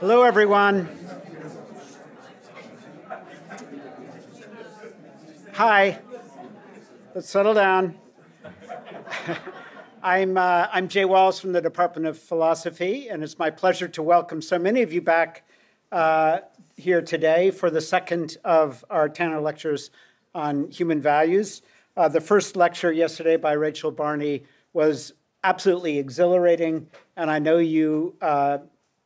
Hello, everyone. Hi. Let's settle down. I'm, uh, I'm Jay Wallace from the Department of Philosophy, and it's my pleasure to welcome so many of you back uh, here today for the second of our Tanner lectures on human values. Uh, the first lecture yesterday by Rachel Barney was absolutely exhilarating, and I know you uh,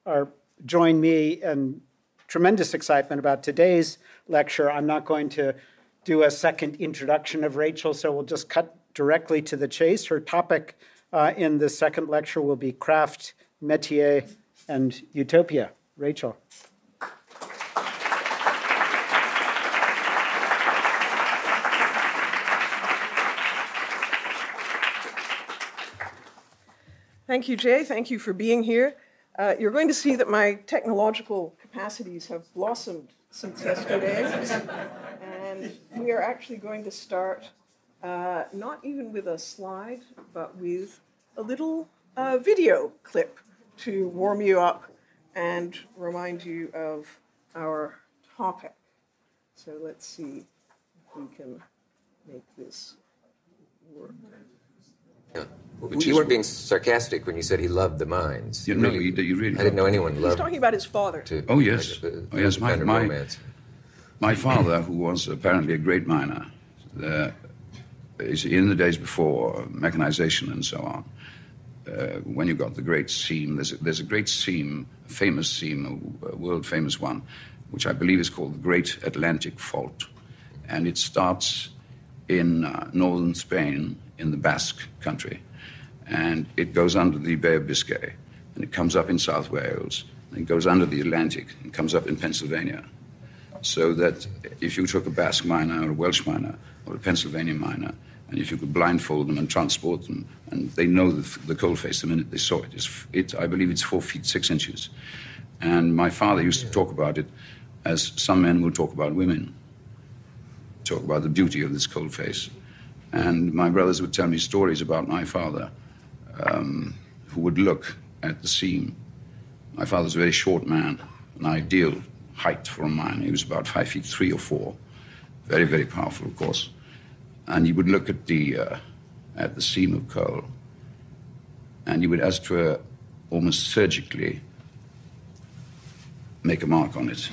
are join me in tremendous excitement about today's lecture. I'm not going to do a second introduction of Rachel, so we'll just cut directly to the chase. Her topic uh, in the second lecture will be craft, métier, and utopia. Rachel. Thank you, Jay. Thank you for being here. Uh, you're going to see that my technological capacities have blossomed since yesterday. and we are actually going to start uh, not even with a slide, but with a little uh, video clip to warm you up and remind you of our topic. So let's see if we can make this work. Yeah. But you weren't being sarcastic when you said he loved the mines. You, really, you, you really I didn't know anyone loved. He's loved. talking about his father. To, Oh, yes. like, Oh, yes, my- kind of my- My father, who was apparently a great miner, uh, is in the days before mechanization and so on. Uh, when you got the great seam, there's a, there's a great seam, a famous seam, a world famous one, which I believe is called the Great Atlantic Fault. And it starts in uh, northern Spain, in the Basque country. And it goes under the Bay of Biscay. And it comes up in South Wales. And it goes under the Atlantic and comes up in Pennsylvania so that if you took a Basque miner or a Welsh miner or a Pennsylvania miner, and if you could blindfold them and transport them, and they know the, the coal face the minute they saw it. It's, it. I believe it's four feet six inches. And my father used to talk about it as some men will talk about women, talk about the beauty of this coal face. And my brothers would tell me stories about my father, um, who would look at the seam. My father's a very short man, an ideal height for a miner. He was about five feet three or four, very, very powerful, of course. And he would look at the uh, at the seam of coal, and he would, as it were, almost surgically make a mark on it,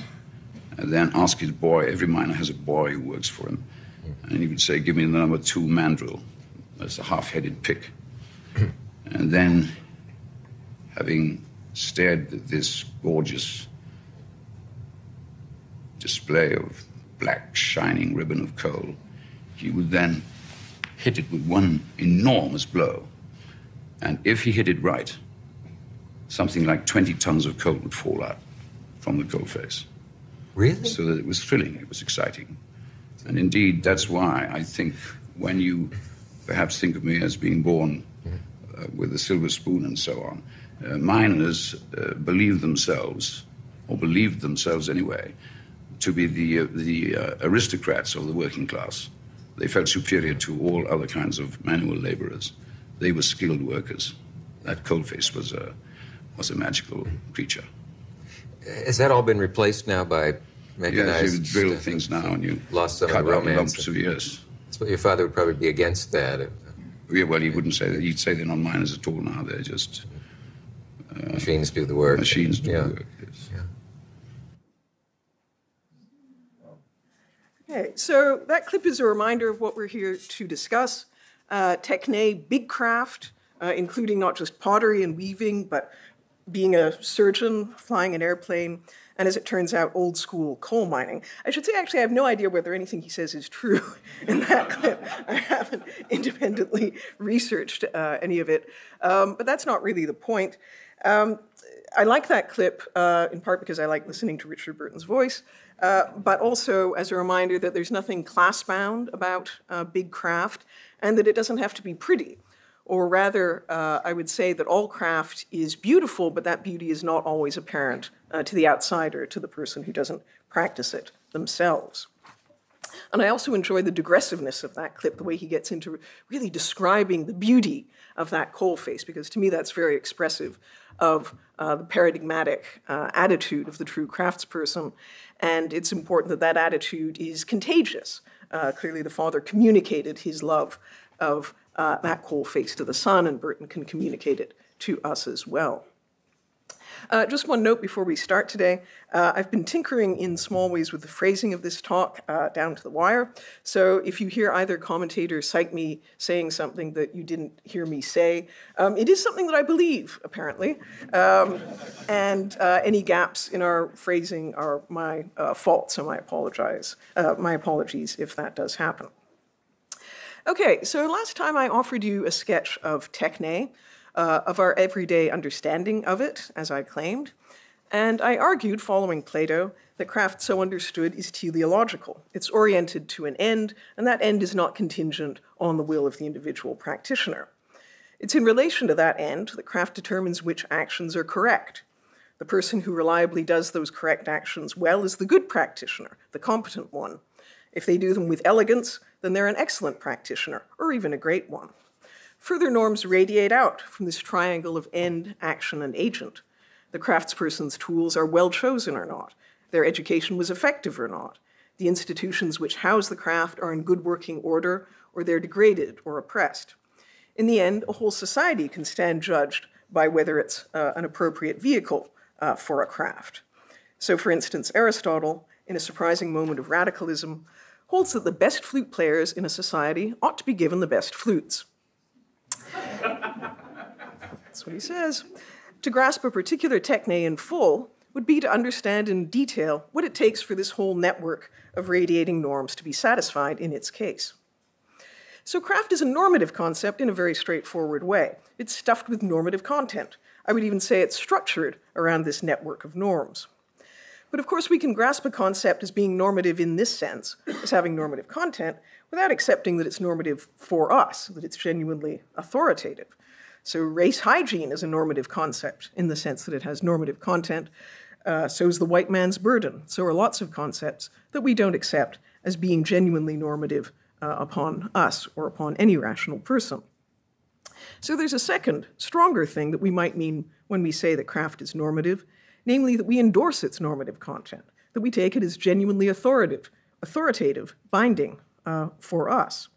and then ask his boy. Every miner has a boy who works for him, and he would say, "Give me the number two mandrel." That's a half-headed pick, and then, having stared at this gorgeous display of black shining ribbon of coal, he would then hit it with one enormous blow. And if he hit it right, something like 20 tons of coal would fall out from the coal face. Really? So that it was thrilling, it was exciting. And indeed, that's why I think when you perhaps think of me as being born uh, with a silver spoon and so on, uh, miners uh, believe themselves, or believed themselves anyway, to be the, uh, the uh, aristocrats of the working class. They felt superior to all other kinds of manual laborers. They were skilled workers. That coalface was a, was a magical creature. Has that all been replaced now by Yes, mechanized you drill stuff? things now and you Lost some cut the out romance. lumps of yes. So your father would probably be against that. Yeah, well, he wouldn't say that. He'd say they're not miners at all now. They're just machines do the work. machines do yeah. the work. yes. Okay, so that clip is a reminder of what we're here to discuss. Uh, Techne big craft, uh, including not just pottery and weaving, but being a surgeon, flying an airplane, and as it turns out, old school coal mining. I should say, actually, I have no idea whether anything he says is true in that clip. I haven't independently researched uh, any of it, um, but that's not really the point. Um, I like that clip uh, in part because I like listening to Richard Burton's voice, uh, but also as a reminder that there's nothing class bound about uh, big craft and that it doesn't have to be pretty. Or rather, uh, I would say that all craft is beautiful, but that beauty is not always apparent uh, to the outsider, to the person who doesn't practice it themselves. And I also enjoy the digressiveness of that clip, the way he gets into really describing the beauty of that coal face, because to me that's very expressive of uh, the paradigmatic uh, attitude of the true craftsperson. And it's important that that attitude is contagious. Uh, clearly, the father communicated his love of uh, that coal face to the son, and Burton can communicate it to us as well. Uh, just one note before we start today. Uh, I've been tinkering in small ways with the phrasing of this talk uh, down to the wire. So if you hear either commentator cite me saying something that you didn't hear me say, um, it is something that I believe, apparently. Um, and uh, any gaps in our phrasing are my uh, fault, so I apologize. Uh, my apologies if that does happen. Okay, so last time I offered you a sketch of Techne, uh, of our everyday understanding of it, as I claimed. And I argued, following Plato, that craft so understood is teleological. It's oriented to an end, and that end is not contingent on the will of the individual practitioner. It's in relation to that end that craft determines which actions are correct. The person who reliably does those correct actions well is the good practitioner, the competent one. If they do them with elegance, then they're an excellent practitioner, or even a great one. Further norms radiate out from this triangle of end, action, and agent. The craftsperson's tools are well chosen or not. Their education was effective or not. The institutions which house the craft are in good working order, or they're degraded or oppressed. In the end, a whole society can stand judged by whether it's uh, an appropriate vehicle uh, for a craft. So, for instance, Aristotle, in a surprising moment of radicalism, holds that the best flute players in a society ought to be given the best flutes. That's what he says. To grasp a particular techne in full would be to understand in detail what it takes for this whole network of radiating norms to be satisfied in its case. So, craft is a normative concept in a very straightforward way. It's stuffed with normative content. I would even say it's structured around this network of norms. But of course, we can grasp a concept as being normative in this sense, as having normative content, without accepting that it's normative for us, that it's genuinely authoritative. So, race hygiene is a normative concept in the sense that it has normative content. Uh, so is the white man's burden. So are lots of concepts that we don't accept as being genuinely normative uh, upon us or upon any rational person. So there's a second, stronger thing that we might mean when we say that craft is normative, namely that we endorse its normative content, that we take it as genuinely authoritative, authoritative, binding uh, for us.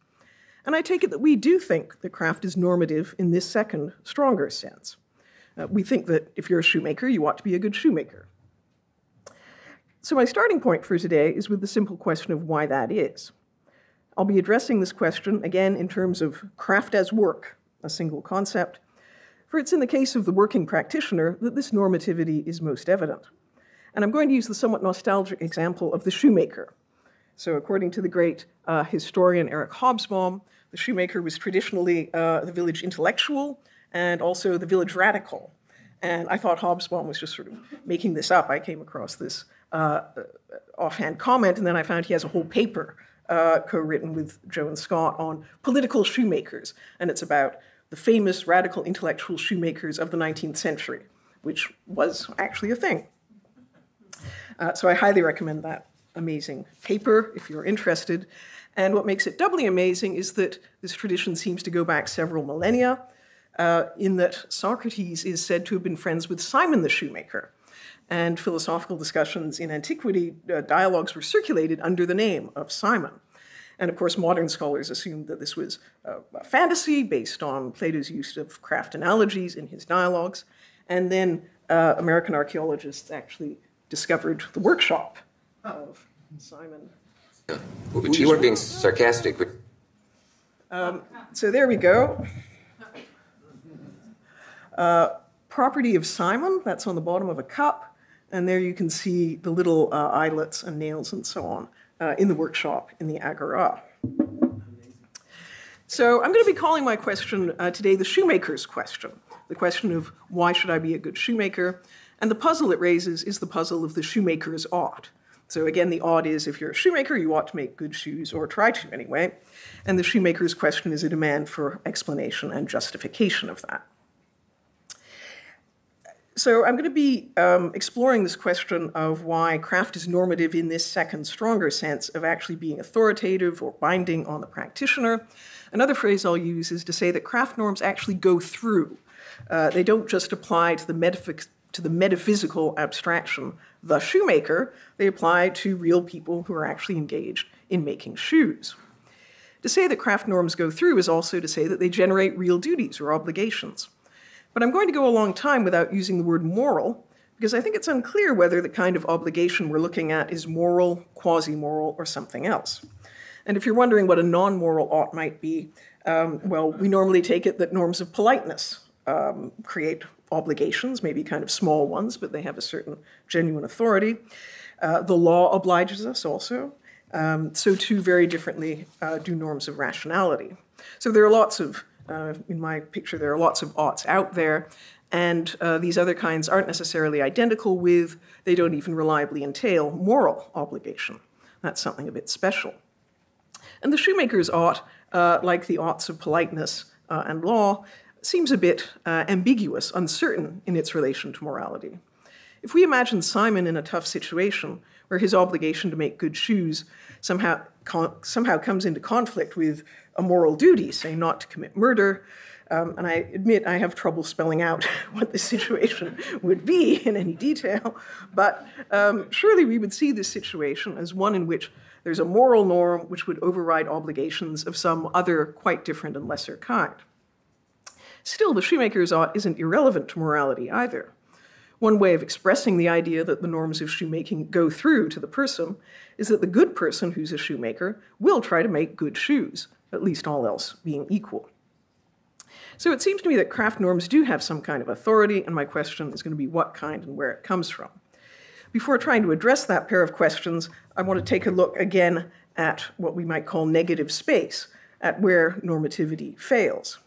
And I take it that we do think that craft is normative in this second, stronger sense. Uh, we think that if you're a shoemaker, you ought to be a good shoemaker. So, my starting point for today is with the simple question of why that is. I'll be addressing this question again in terms of craft as work, a single concept, for it's in the case of the working practitioner that this normativity is most evident. And I'm going to use the somewhat nostalgic example of the shoemaker. So, according to the great uh, historian Eric Hobsbawm, the shoemaker was traditionally uh, the village intellectual and also the village radical. And I thought Hobsbawm was just sort of making this up. I came across this uh, offhand comment, and then I found he has a whole paper uh, co written with Joan Scott on political shoemakers. And it's about the famous radical intellectual shoemakers of the 19th century, which was actually a thing. Uh, so I highly recommend that amazing paper if you're interested. And what makes it doubly amazing is that this tradition seems to go back several millennia, uh, in that Socrates is said to have been friends with Simon the shoemaker. And philosophical discussions in antiquity, uh, dialogues were circulated under the name of Simon. And of course, modern scholars assumed that this was a fantasy based on Plato's use of craft analogies in his dialogues. And then uh, American archaeologists actually discovered the workshop of Simon but you weren't being sarcastic. Um, so there we go. Uh, property of Simon, that's on the bottom of a cup. And there you can see the little uh, eyelets and nails and so on uh, in the workshop in the Agora. So I'm going to be calling my question uh, today the shoemaker's question, the question of why should I be a good shoemaker? And the puzzle it raises is the puzzle of the shoemaker's ought. So again, the odd is if you're a shoemaker, you ought to make good shoes, or try to anyway. And the shoemaker's question is a demand for explanation and justification of that. So I'm going to be um, exploring this question of why craft is normative in this second, stronger sense of actually being authoritative or binding on the practitioner. Another phrase I'll use is to say that craft norms actually go through. Uh, they don't just apply to the, metaph- to the metaphysical abstraction, the shoemaker, they apply to real people who are actually engaged in making shoes. To say that craft norms go through is also to say that they generate real duties or obligations. But I'm going to go a long time without using the word moral, because I think it's unclear whether the kind of obligation we're looking at is moral, quasi moral, or something else. And if you're wondering what a non moral ought might be, um, well, we normally take it that norms of politeness um, create obligations, maybe kind of small ones, but they have a certain genuine authority. Uh, the law obliges us also. Um, so, too, very differently uh, do norms of rationality. So, there are lots of uh, in my picture, there are lots of oughts out there, and uh, these other kinds aren't necessarily identical with, they don't even reliably entail moral obligation. That's something a bit special. And the shoemaker's ought, uh, like the oughts of politeness uh, and law, seems a bit uh, ambiguous, uncertain in its relation to morality. If we imagine Simon in a tough situation where his obligation to make good shoes somehow, somehow comes into conflict with a moral duty, say not to commit murder. Um, and I admit I have trouble spelling out what the situation would be in any detail, but um, surely we would see this situation as one in which there's a moral norm which would override obligations of some other quite different and lesser kind. Still, the shoemaker's ought isn't irrelevant to morality either. One way of expressing the idea that the norms of shoemaking go through to the person is that the good person who's a shoemaker will try to make good shoes, at least all else being equal. So it seems to me that craft norms do have some kind of authority, and my question is going to be what kind and where it comes from. Before trying to address that pair of questions, I want to take a look again at what we might call negative space, at where normativity fails.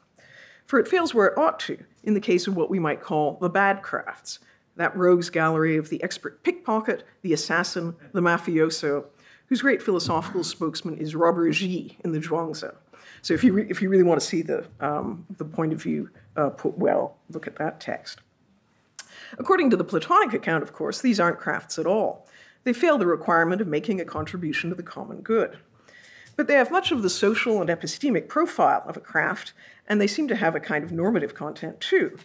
For it fails where it ought to, in the case of what we might call the bad crafts, that rogues gallery of the expert pickpocket, the assassin, the mafioso, whose great philosophical spokesman is Robber Zhi in the Zhuangzi. So if you, re- if you really want to see the, um, the point of view uh, put well, look at that text. According to the Platonic account, of course, these aren't crafts at all. They fail the requirement of making a contribution to the common good. But they have much of the social and epistemic profile of a craft, and they seem to have a kind of normative content too.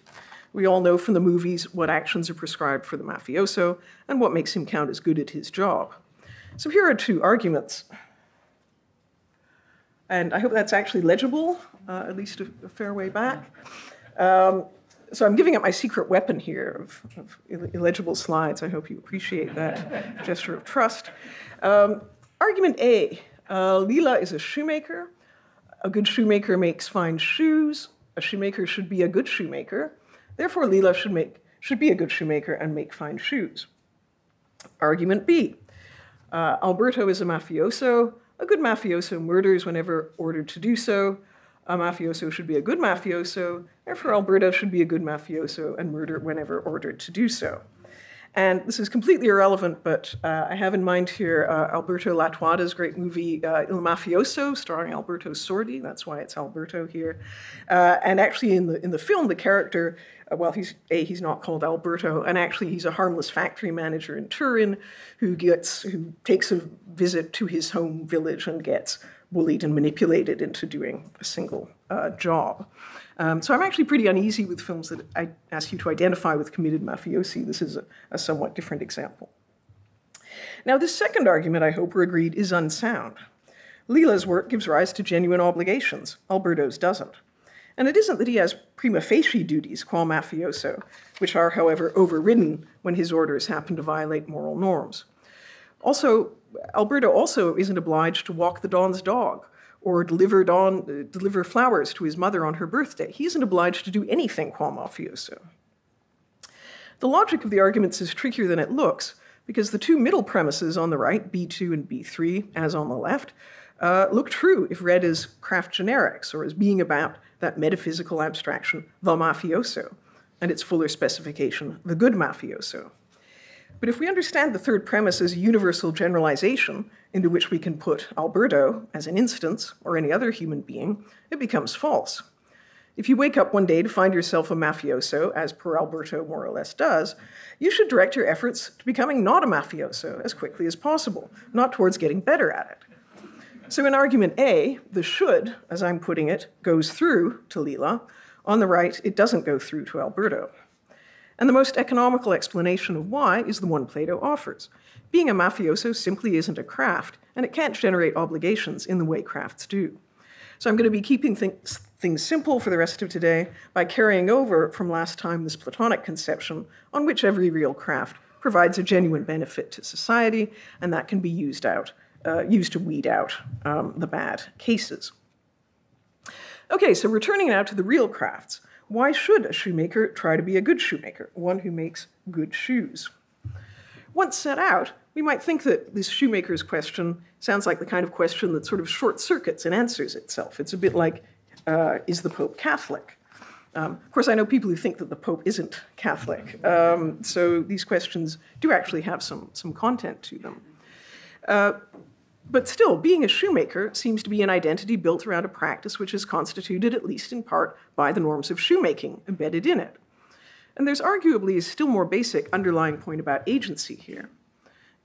We all know from the movies what actions are prescribed for the mafioso and what makes him count as good at his job. So here are two arguments. And I hope that's actually legible, uh, at least a, a, fair way back. Um, so I'm giving up my secret weapon here of, of, illegible slides. I hope you appreciate that gesture of trust. Um, argument A uh, Lila is a shoemaker. A good shoemaker makes fine shoes. A shoemaker should be a good shoemaker. Therefore, Lila should, make, should be a good shoemaker and make fine shoes. Argument B uh, Alberto is a mafioso. A good mafioso murders whenever ordered to do so. A mafioso should be a good mafioso. Therefore, Alberto should be a good mafioso and murder whenever ordered to do so. And this is completely irrelevant, but uh, I have in mind here uh, Alberto Lattuada's great movie uh, Il Mafioso, starring Alberto Sordi. That's why it's Alberto here. Uh, and actually, in the in the film, the character, uh, well, he's a he's not called Alberto, and actually, he's a harmless factory manager in Turin, who gets who takes a visit to his home village and gets bullied and manipulated into doing a single uh, job. Um, so I'm actually pretty uneasy with films that I ask you to identify with committed mafiosi. This is a, a somewhat different example. Now, this second argument, I hope we're agreed, is unsound. Lila's work gives rise to genuine obligations, Alberto's doesn't. And it isn't that he has prima facie duties qua mafioso, which are, however, overridden when his orders happen to violate moral norms. Also, Alberto also isn't obliged to walk the Don's dog or deliver, on, deliver flowers to his mother on her birthday. He isn't obliged to do anything qua mafioso. The logic of the arguments is trickier than it looks, because the two middle premises on the right, B2 and B3, as on the left, uh, look true if read as craft generics or as being about that metaphysical abstraction, the mafioso, and its fuller specification, the good mafioso. But if we understand the third premise as universal generalization into which we can put Alberto as an instance or any other human being, it becomes false. If you wake up one day to find yourself a mafioso, as per Alberto more or less does, you should direct your efforts to becoming not a mafioso as quickly as possible, not towards getting better at it. So in argument A, the should, as I'm putting it, goes through to Lila. On the right, it doesn't go through to Alberto. And the most economical explanation of why is the one Plato offers. Being a mafioso simply isn't a craft, and it can't generate obligations in the way crafts do. So I'm going to be keeping things, things simple for the rest of today by carrying over from last time this Platonic conception on which every real craft provides a genuine benefit to society, and that can be used out, uh, used to weed out um, the bad cases. Okay, so returning now to the real crafts. Why should a shoemaker try to be a good shoemaker, one who makes good shoes? Once set out, we might think that this shoemaker's question sounds like the kind of question that sort of short circuits and answers itself. It's a bit like, uh, is the Pope Catholic? Um, of course, I know people who think that the Pope isn't Catholic, um, so these questions do actually have some, some content to them. Uh, but still, being a shoemaker seems to be an identity built around a practice which is constituted, at least in part, by the norms of shoemaking embedded in it. And there's arguably a still more basic underlying point about agency here.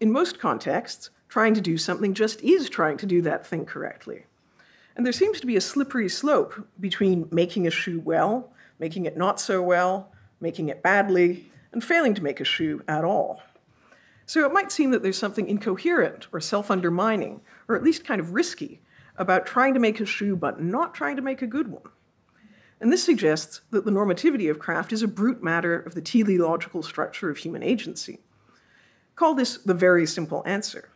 In most contexts, trying to do something just is trying to do that thing correctly. And there seems to be a slippery slope between making a shoe well, making it not so well, making it badly, and failing to make a shoe at all. So it might seem that there's something incoherent or self undermining, or at least kind of risky, about trying to make a shoe but not trying to make a good one. And this suggests that the normativity of craft is a brute matter of the teleological structure of human agency. Call this the very simple answer.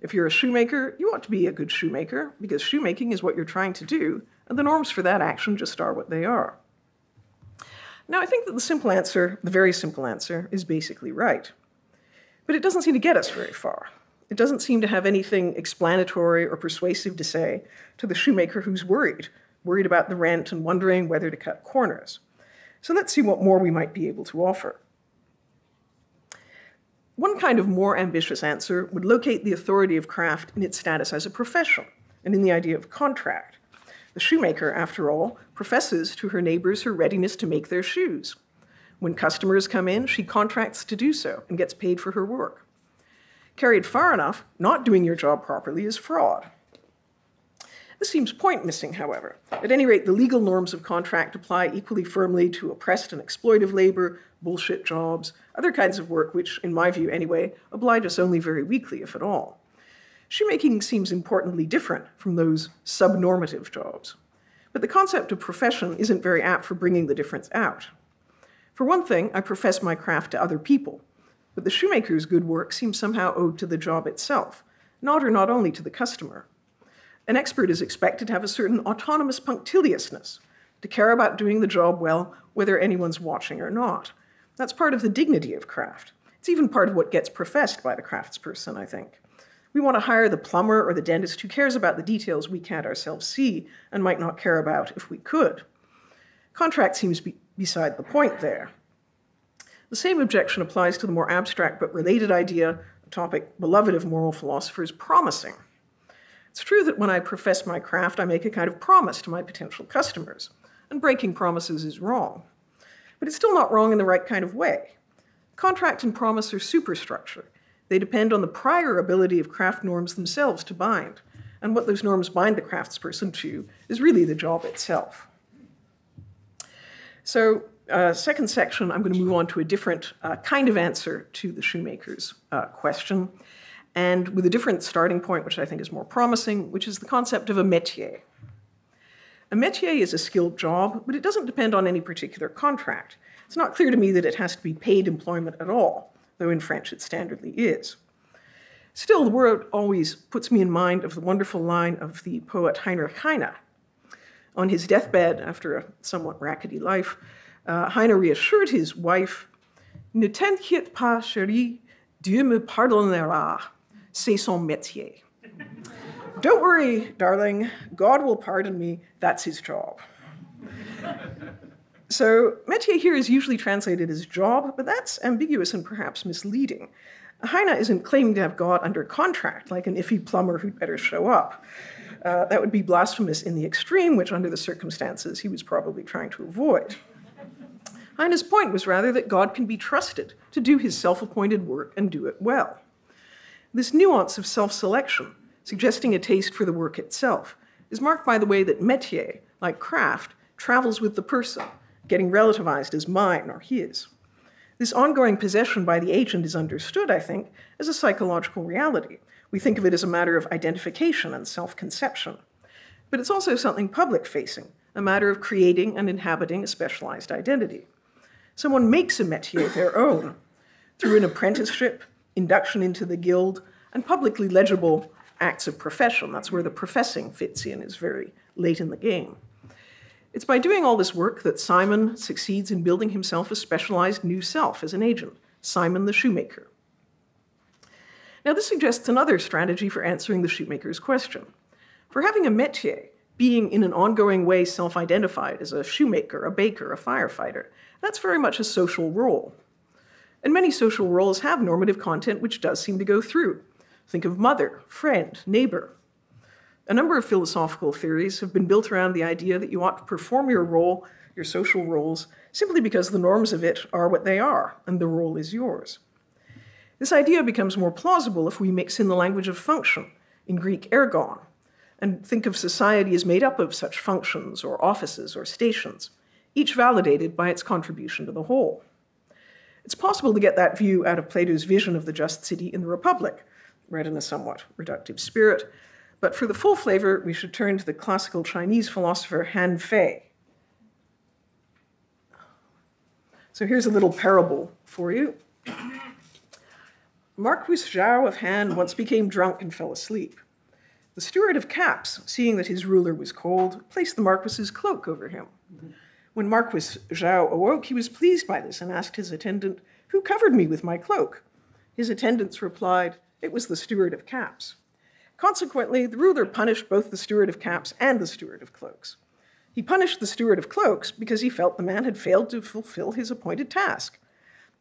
If you're a shoemaker, you ought to be a good shoemaker, because shoemaking is what you're trying to do, and the norms for that action just are what they are. Now, I think that the simple answer, the very simple answer, is basically right. But it doesn't seem to get us very far. It doesn't seem to have anything explanatory or persuasive to say to the shoemaker who's worried, worried about the rent and wondering whether to cut corners. So let's see what more we might be able to offer. One kind of more ambitious answer would locate the authority of craft in its status as a profession and in the idea of contract. The shoemaker, after all, professes to her neighbors her readiness to make their shoes. When customers come in, she contracts to do so and gets paid for her work. Carried far enough, not doing your job properly is fraud. This seems point missing, however. At any rate, the legal norms of contract apply equally firmly to oppressed and exploitive labor, bullshit jobs, other kinds of work which, in my view anyway, oblige us only very weakly, if at all. Shoemaking seems importantly different from those subnormative jobs. But the concept of profession isn't very apt for bringing the difference out. For one thing, I profess my craft to other people, but the shoemaker's good work seems somehow owed to the job itself, not or not only to the customer. An expert is expected to have a certain autonomous punctiliousness, to care about doing the job well, whether anyone's watching or not. That's part of the dignity of craft. It's even part of what gets professed by the craftsperson, I think. We want to hire the plumber or the dentist who cares about the details we can't ourselves see and might not care about if we could. Contract seems be beside the point there. The same objection applies to the more abstract but related idea, a topic beloved of moral philosophers, promising. It's true that when I profess my craft, I make a kind of promise to my potential customers, and breaking promises is wrong. But it's still not wrong in the right kind of way. Contract and promise are superstructure. They depend on the prior ability of craft norms themselves to bind, and what those norms bind the craftsperson to is really the job itself. So, uh, second section, I'm going to move on to a different uh, kind of answer to the shoemaker's uh, question, and with a different starting point, which I think is more promising, which is the concept of a métier. A métier is a skilled job, but it doesn't depend on any particular contract. It's not clear to me that it has to be paid employment at all, though in French it standardly is. Still, the word always puts me in mind of the wonderful line of the poet Heinrich Heine, on his deathbed, after a somewhat rackety life, uh, Heine reassured his wife, Ne t'inquiète pas, chérie, Dieu me pardonnera. C'est son métier. Don't worry, darling, God will pardon me. That's his job. so, métier here is usually translated as job, but that's ambiguous and perhaps misleading. Heine isn't claiming to have God under contract, like an iffy plumber who'd better show up. Uh, that would be blasphemous in the extreme, which under the circumstances he was probably trying to avoid. Heine's point was rather that God can be trusted to do his self appointed work and do it well. This nuance of self selection, suggesting a taste for the work itself, is marked by the way that métier, like craft, travels with the person, getting relativized as mine or his. This ongoing possession by the agent is understood, I think, as a psychological reality. We think of it as a matter of identification and self conception. But it's also something public facing, a matter of creating and inhabiting a specialized identity. Someone makes a métier their own through an apprenticeship, induction into the guild, and publicly legible acts of profession. That's where the professing fits in, is very late in the game. It's by doing all this work that Simon succeeds in building himself a specialized new self as an agent, Simon the shoemaker. Now, this suggests another strategy for answering the shoemaker's question. For having a métier, being in an ongoing way self identified as a shoemaker, a baker, a firefighter, that's very much a social role. And many social roles have normative content which does seem to go through. Think of mother, friend, neighbor. A number of philosophical theories have been built around the idea that you ought to perform your role, your social roles, simply because the norms of it are what they are, and the role is yours. This idea becomes more plausible if we mix in the language of function, in Greek ergon, and think of society as made up of such functions or offices or stations, each validated by its contribution to the whole. It's possible to get that view out of Plato's vision of the just city in the Republic, read in a somewhat reductive spirit, but for the full flavor, we should turn to the classical Chinese philosopher Han Fei. So here's a little parable for you. Marquis Zhao of Han once became drunk and fell asleep. The steward of caps, seeing that his ruler was cold, placed the Marquis's cloak over him. When Marquis Zhao awoke, he was pleased by this and asked his attendant, Who covered me with my cloak? His attendants replied, It was the steward of caps. Consequently, the ruler punished both the steward of caps and the steward of cloaks. He punished the steward of cloaks because he felt the man had failed to fulfill his appointed task.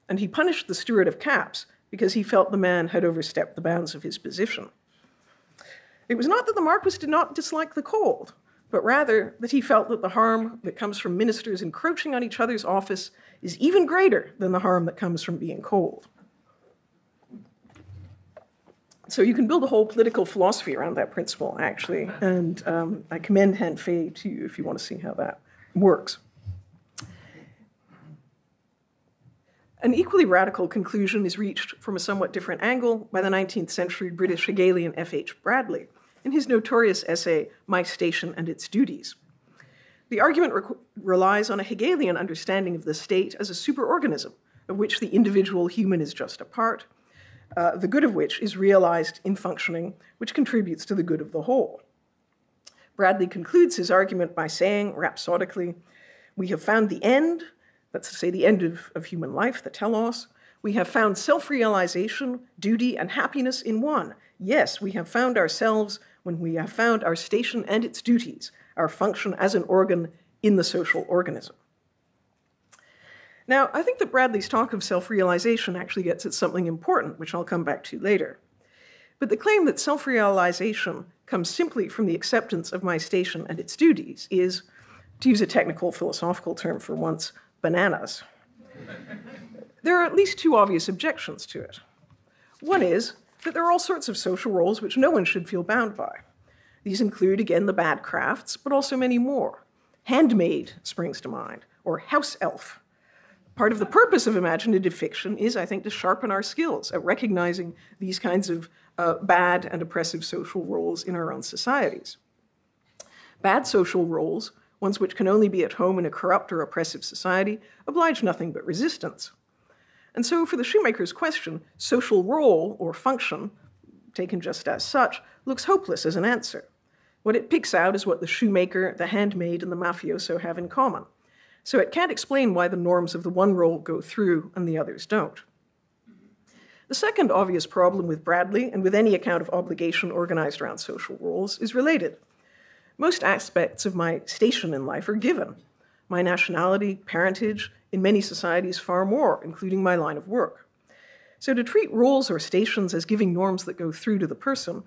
And he punished the steward of caps because he felt the man had overstepped the bounds of his position. It was not that the Marquis did not dislike the cold, but rather that he felt that the harm that comes from ministers encroaching on each other's office is even greater than the harm that comes from being cold. So you can build a whole political philosophy around that principle, actually, and um, I commend Han Fei to you if you want to see how that works. An equally radical conclusion is reached from a somewhat different angle by the 19th century British Hegelian F.H. Bradley, in his notorious essay, My Station and Its Duties. The argument re- relies on a Hegelian understanding of the state as a superorganism, of which the individual human is just a part, uh, the good of which is realized in functioning, which contributes to the good of the whole. Bradley concludes his argument by saying, rhapsodically, We have found the end, that's to say, the end of, of human life, the telos. We have found self realization, duty, and happiness in one. Yes, we have found ourselves when we have found our station and its duties, our function as an organ in the social organism. Now, I think that Bradley's talk of self realization actually gets at something important, which I'll come back to later. But the claim that self realization comes simply from the acceptance of my station and its duties is, to use a technical philosophical term for once, bananas. there are at least two obvious objections to it. One is that there are all sorts of social roles which no one should feel bound by. These include, again, the bad crafts, but also many more. Handmaid springs to mind, or house elf. Part of the purpose of imaginative fiction is, I think, to sharpen our skills at recognizing these kinds of uh, bad and oppressive social roles in our own societies. Bad social roles, ones which can only be at home in a corrupt or oppressive society, oblige nothing but resistance. And so, for the shoemaker's question, social role or function, taken just as such, looks hopeless as an answer. What it picks out is what the shoemaker, the handmaid, and the mafioso have in common. So it can't explain why the norms of the one role go through and the others don't. The second obvious problem with Bradley and with any account of obligation organized around social roles is related. Most aspects of my station in life are given my nationality, parentage, in many societies far more, including my line of work. So to treat roles or stations as giving norms that go through to the person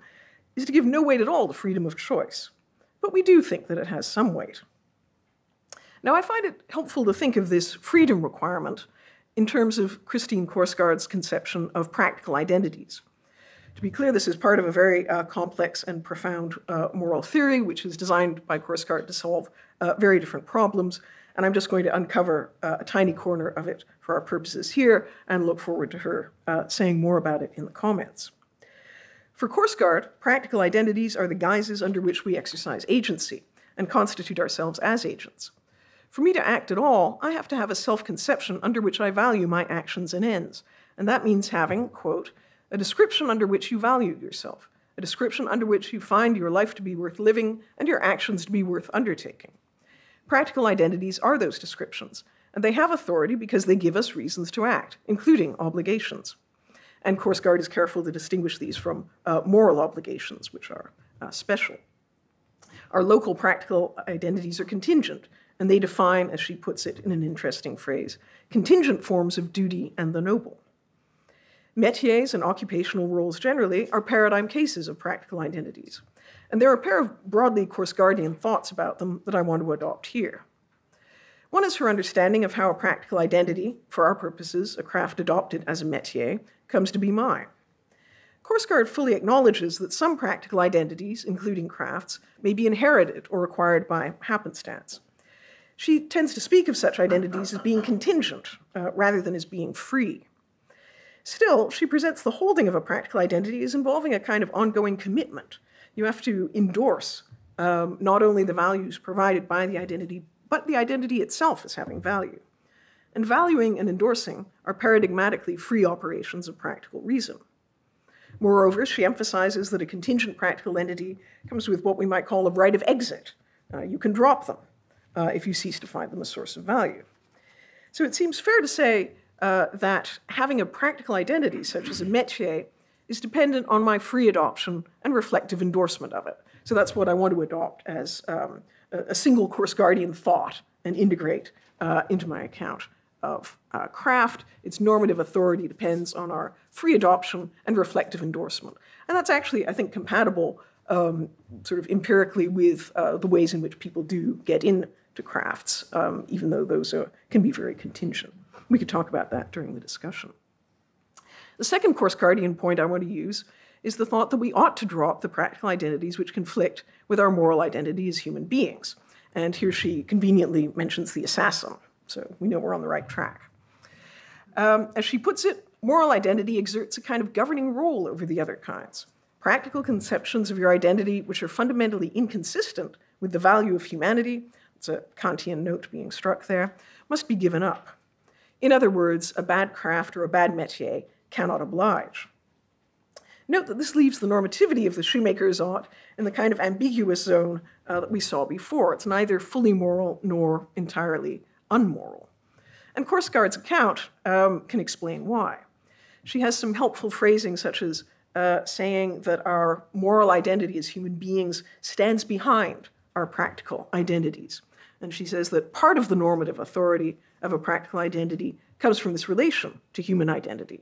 is to give no weight at all to freedom of choice. But we do think that it has some weight. Now, I find it helpful to think of this freedom requirement in terms of Christine Korsgaard's conception of practical identities. To be clear, this is part of a very uh, complex and profound uh, moral theory, which is designed by Korsgaard to solve uh, very different problems. And I'm just going to uncover uh, a tiny corner of it for our purposes here and look forward to her uh, saying more about it in the comments. For Korsgaard, practical identities are the guises under which we exercise agency and constitute ourselves as agents. For me to act at all, I have to have a self conception under which I value my actions and ends. And that means having, quote, a description under which you value yourself, a description under which you find your life to be worth living and your actions to be worth undertaking. Practical identities are those descriptions, and they have authority because they give us reasons to act, including obligations. And Korsgaard is careful to distinguish these from uh, moral obligations, which are uh, special. Our local practical identities are contingent, and they define, as she puts it in an interesting phrase, contingent forms of duty and the noble. Métiers and occupational roles generally are paradigm cases of practical identities. And there are a pair of broadly Korsgaardian thoughts about them that I want to adopt here. One is her understanding of how a practical identity, for our purposes, a craft adopted as a métier, comes to be mine. Korsgaard fully acknowledges that some practical identities, including crafts, may be inherited or acquired by happenstance. She tends to speak of such identities as being contingent uh, rather than as being free. Still, she presents the holding of a practical identity as involving a kind of ongoing commitment. You have to endorse um, not only the values provided by the identity, but the identity itself as having value. And valuing and endorsing are paradigmatically free operations of practical reason. Moreover, she emphasizes that a contingent practical entity comes with what we might call a right of exit. Uh, you can drop them uh, if you cease to find them a source of value. So it seems fair to say uh, that having a practical identity, such as a métier, is dependent on my free adoption and reflective endorsement of it. So that's what I want to adopt as um, a, single single Korsgaardian thought and integrate uh, into my account of uh, craft. Its normative authority depends on our free adoption and reflective endorsement. And that's actually, I think, compatible um, sort of empirically with uh, the ways in which people do get into crafts, um, even though those are, can be very contingent. We could talk about that during the discussion. The second Korsgaardian point I want to use is the thought that we ought to drop the practical identities which conflict with our moral identity as human beings. And here she conveniently mentions the assassin, so we know we're on the right track. Um, as she puts it, moral identity exerts a kind of governing role over the other kinds. Practical conceptions of your identity which are fundamentally inconsistent with the value of humanity, it's a Kantian note being struck there, must be given up. In other words, a bad craft or a bad métier cannot oblige. Note that this leaves the normativity of the shoemaker's art in the kind of ambiguous zone uh, that we saw before. It's neither fully moral nor entirely unmoral. And Korsgaard's account um, can explain why. She has some helpful phrasing, such as uh, saying that our moral identity as human beings stands behind our practical identities. And she says that part of the normative authority of a practical identity comes from this relation to human identity.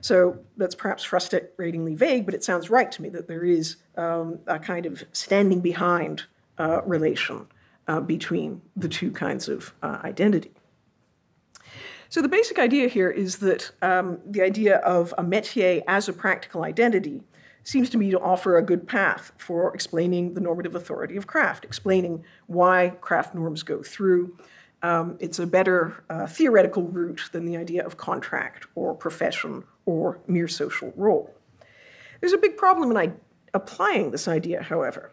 So that's perhaps frustratingly vague, but it sounds right to me that there is um, a kind of standing behind uh, relation uh, between the two kinds of uh, identity. So the basic idea here is that um, the idea of a métier as a practical identity seems to me to offer a good path for explaining the normative authority of craft, explaining why craft norms go through, um, it's a better uh, theoretical route than the idea of contract or profession or mere social role. There's a big problem in I- applying this idea, however.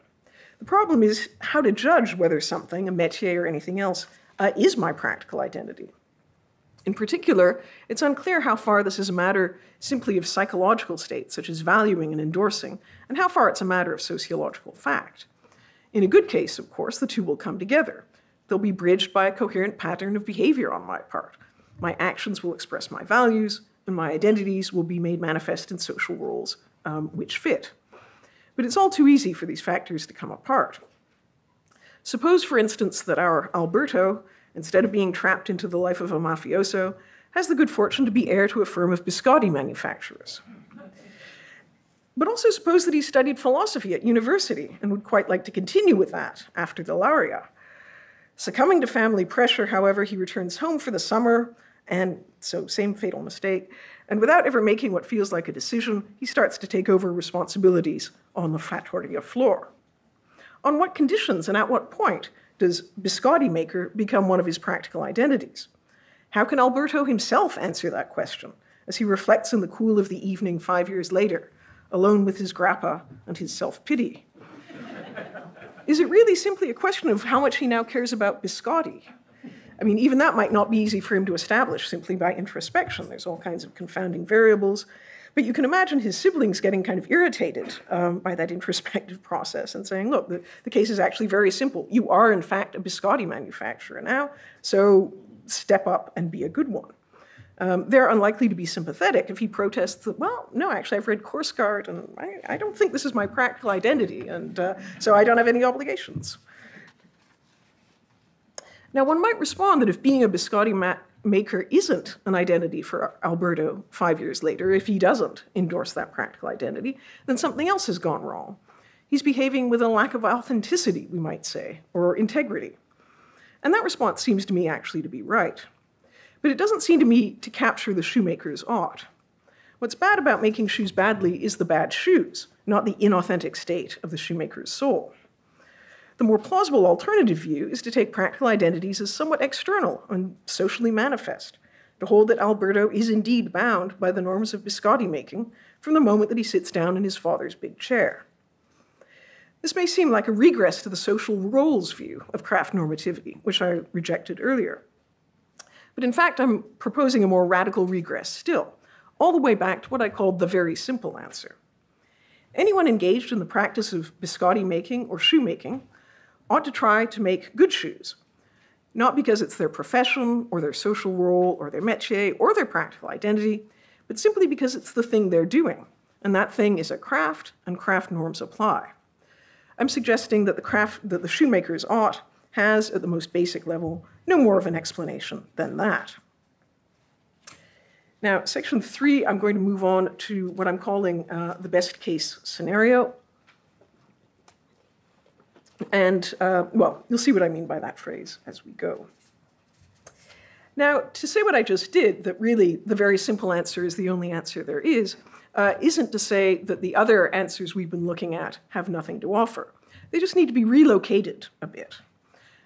The problem is how to judge whether something, a métier or anything else, uh, is my practical identity. In particular, it's unclear how far this is a matter simply of psychological states, such as valuing and endorsing, and how far it's a matter of sociological fact. In a good case, of course, the two will come together. They'll be bridged by a coherent pattern of behavior on my part. My actions will express my values, and my identities will be made manifest in social roles um, which fit. But it's all too easy for these factors to come apart. Suppose, for instance, that our Alberto, instead of being trapped into the life of a mafioso, has the good fortune to be heir to a firm of biscotti manufacturers. but also suppose that he studied philosophy at university and would quite like to continue with that after the Laurea. Succumbing to family pressure, however, he returns home for the summer, and so same fatal mistake, and without ever making what feels like a decision, he starts to take over responsibilities on the Trattoria floor. On what conditions and at what point does biscotti maker become one of his practical identities? How can Alberto himself answer that question as he reflects in the cool of the evening five years later, alone with his grappa and his self pity? Is it really simply a question of how much he now cares about biscotti? I mean, even that might not be easy for him to establish simply by introspection. There's all kinds of confounding variables. But you can imagine his siblings getting kind of irritated um, by that introspective process and saying, look, the, the case is actually very simple. You are, in fact, a biscotti manufacturer now, so step up and be a good one. Um, they're unlikely to be sympathetic if he protests that, well, no, actually, I've read Korsgaard, and I, I don't think this is my practical identity, and uh, so I don't have any obligations. Now, one might respond that if being a biscotti maker isn't an identity for Alberto five years later, if he doesn't endorse that practical identity, then something else has gone wrong. He's behaving with a lack of authenticity, we might say, or integrity. And that response seems to me actually to be right. But it doesn't seem to me to capture the shoemaker's ought. What's bad about making shoes badly is the bad shoes, not the inauthentic state of the shoemaker's soul. The more plausible alternative view is to take practical identities as somewhat external and socially manifest, to hold that Alberto is indeed bound by the norms of biscotti making from the moment that he sits down in his father's big chair. This may seem like a regress to the social roles view of craft normativity, which I rejected earlier. But in fact, I'm proposing a more radical regress still, all the way back to what I called the very simple answer. Anyone engaged in the practice of biscotti making or shoemaking ought to try to make good shoes, not because it's their profession or their social role or their métier or their practical identity, but simply because it's the thing they're doing. And that thing is a craft, and craft norms apply. I'm suggesting that the craft that the shoemaker's ought has, at the most basic level, no more of an explanation than that. Now, section three, I'm going to move on to what I'm calling uh, the best case scenario. And, uh, well, you'll see what I mean by that phrase as we go. Now, to say what I just did, that really the very simple answer is the only answer there is, uh, isn't to say that the other answers we've been looking at have nothing to offer. They just need to be relocated a bit.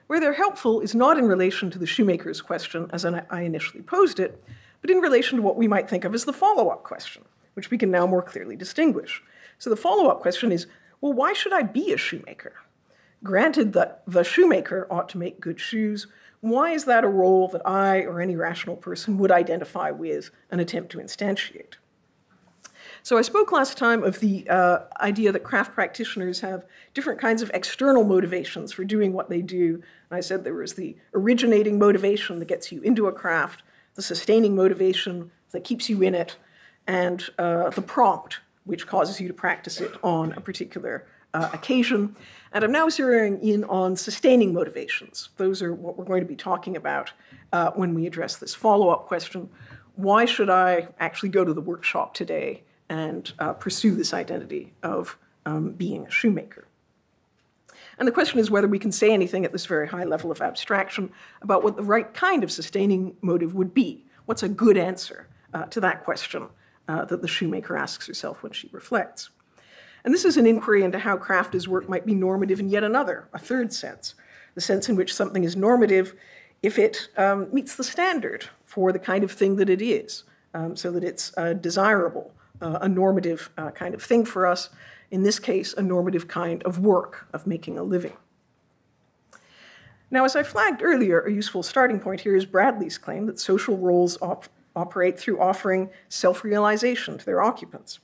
Where they're helpful is not in relation to the shoemaker's question as I initially posed it, but in relation to what we might think of as the follow up question, which we can now more clearly distinguish. So the follow up question is well, why should I be a shoemaker? Granted that the shoemaker ought to make good shoes, why is that a role that I or any rational person would identify with and attempt to instantiate? So I spoke last time of the uh, idea that craft practitioners have different kinds of external motivations for doing what they do. And I said there was the originating motivation that gets you into a craft, the sustaining motivation that keeps you in it, and uh, the prompt, which causes you to practice it on a particular uh, occasion. And I'm now zeroing in on sustaining motivations. Those are what we're going to be talking about uh, when we address this follow up question. Why should I actually go to the workshop today and uh, pursue this identity of um, being a shoemaker? And the question is whether we can say anything at this very high level of abstraction about what the right kind of sustaining motive would be. What's a good answer uh, to that question uh, that the shoemaker asks herself when she reflects? And this is an inquiry into how craft as work might be normative in yet another, a third sense, the sense in which something is normative if it um, meets the standard for the kind of thing that it is, um, so that it's uh, desirable, uh, a normative uh, kind of thing for us, in this case, a normative kind of work, of making a living. Now, as I flagged earlier, a useful starting point here is Bradley's claim that social roles op- operate through offering self realization to their occupants.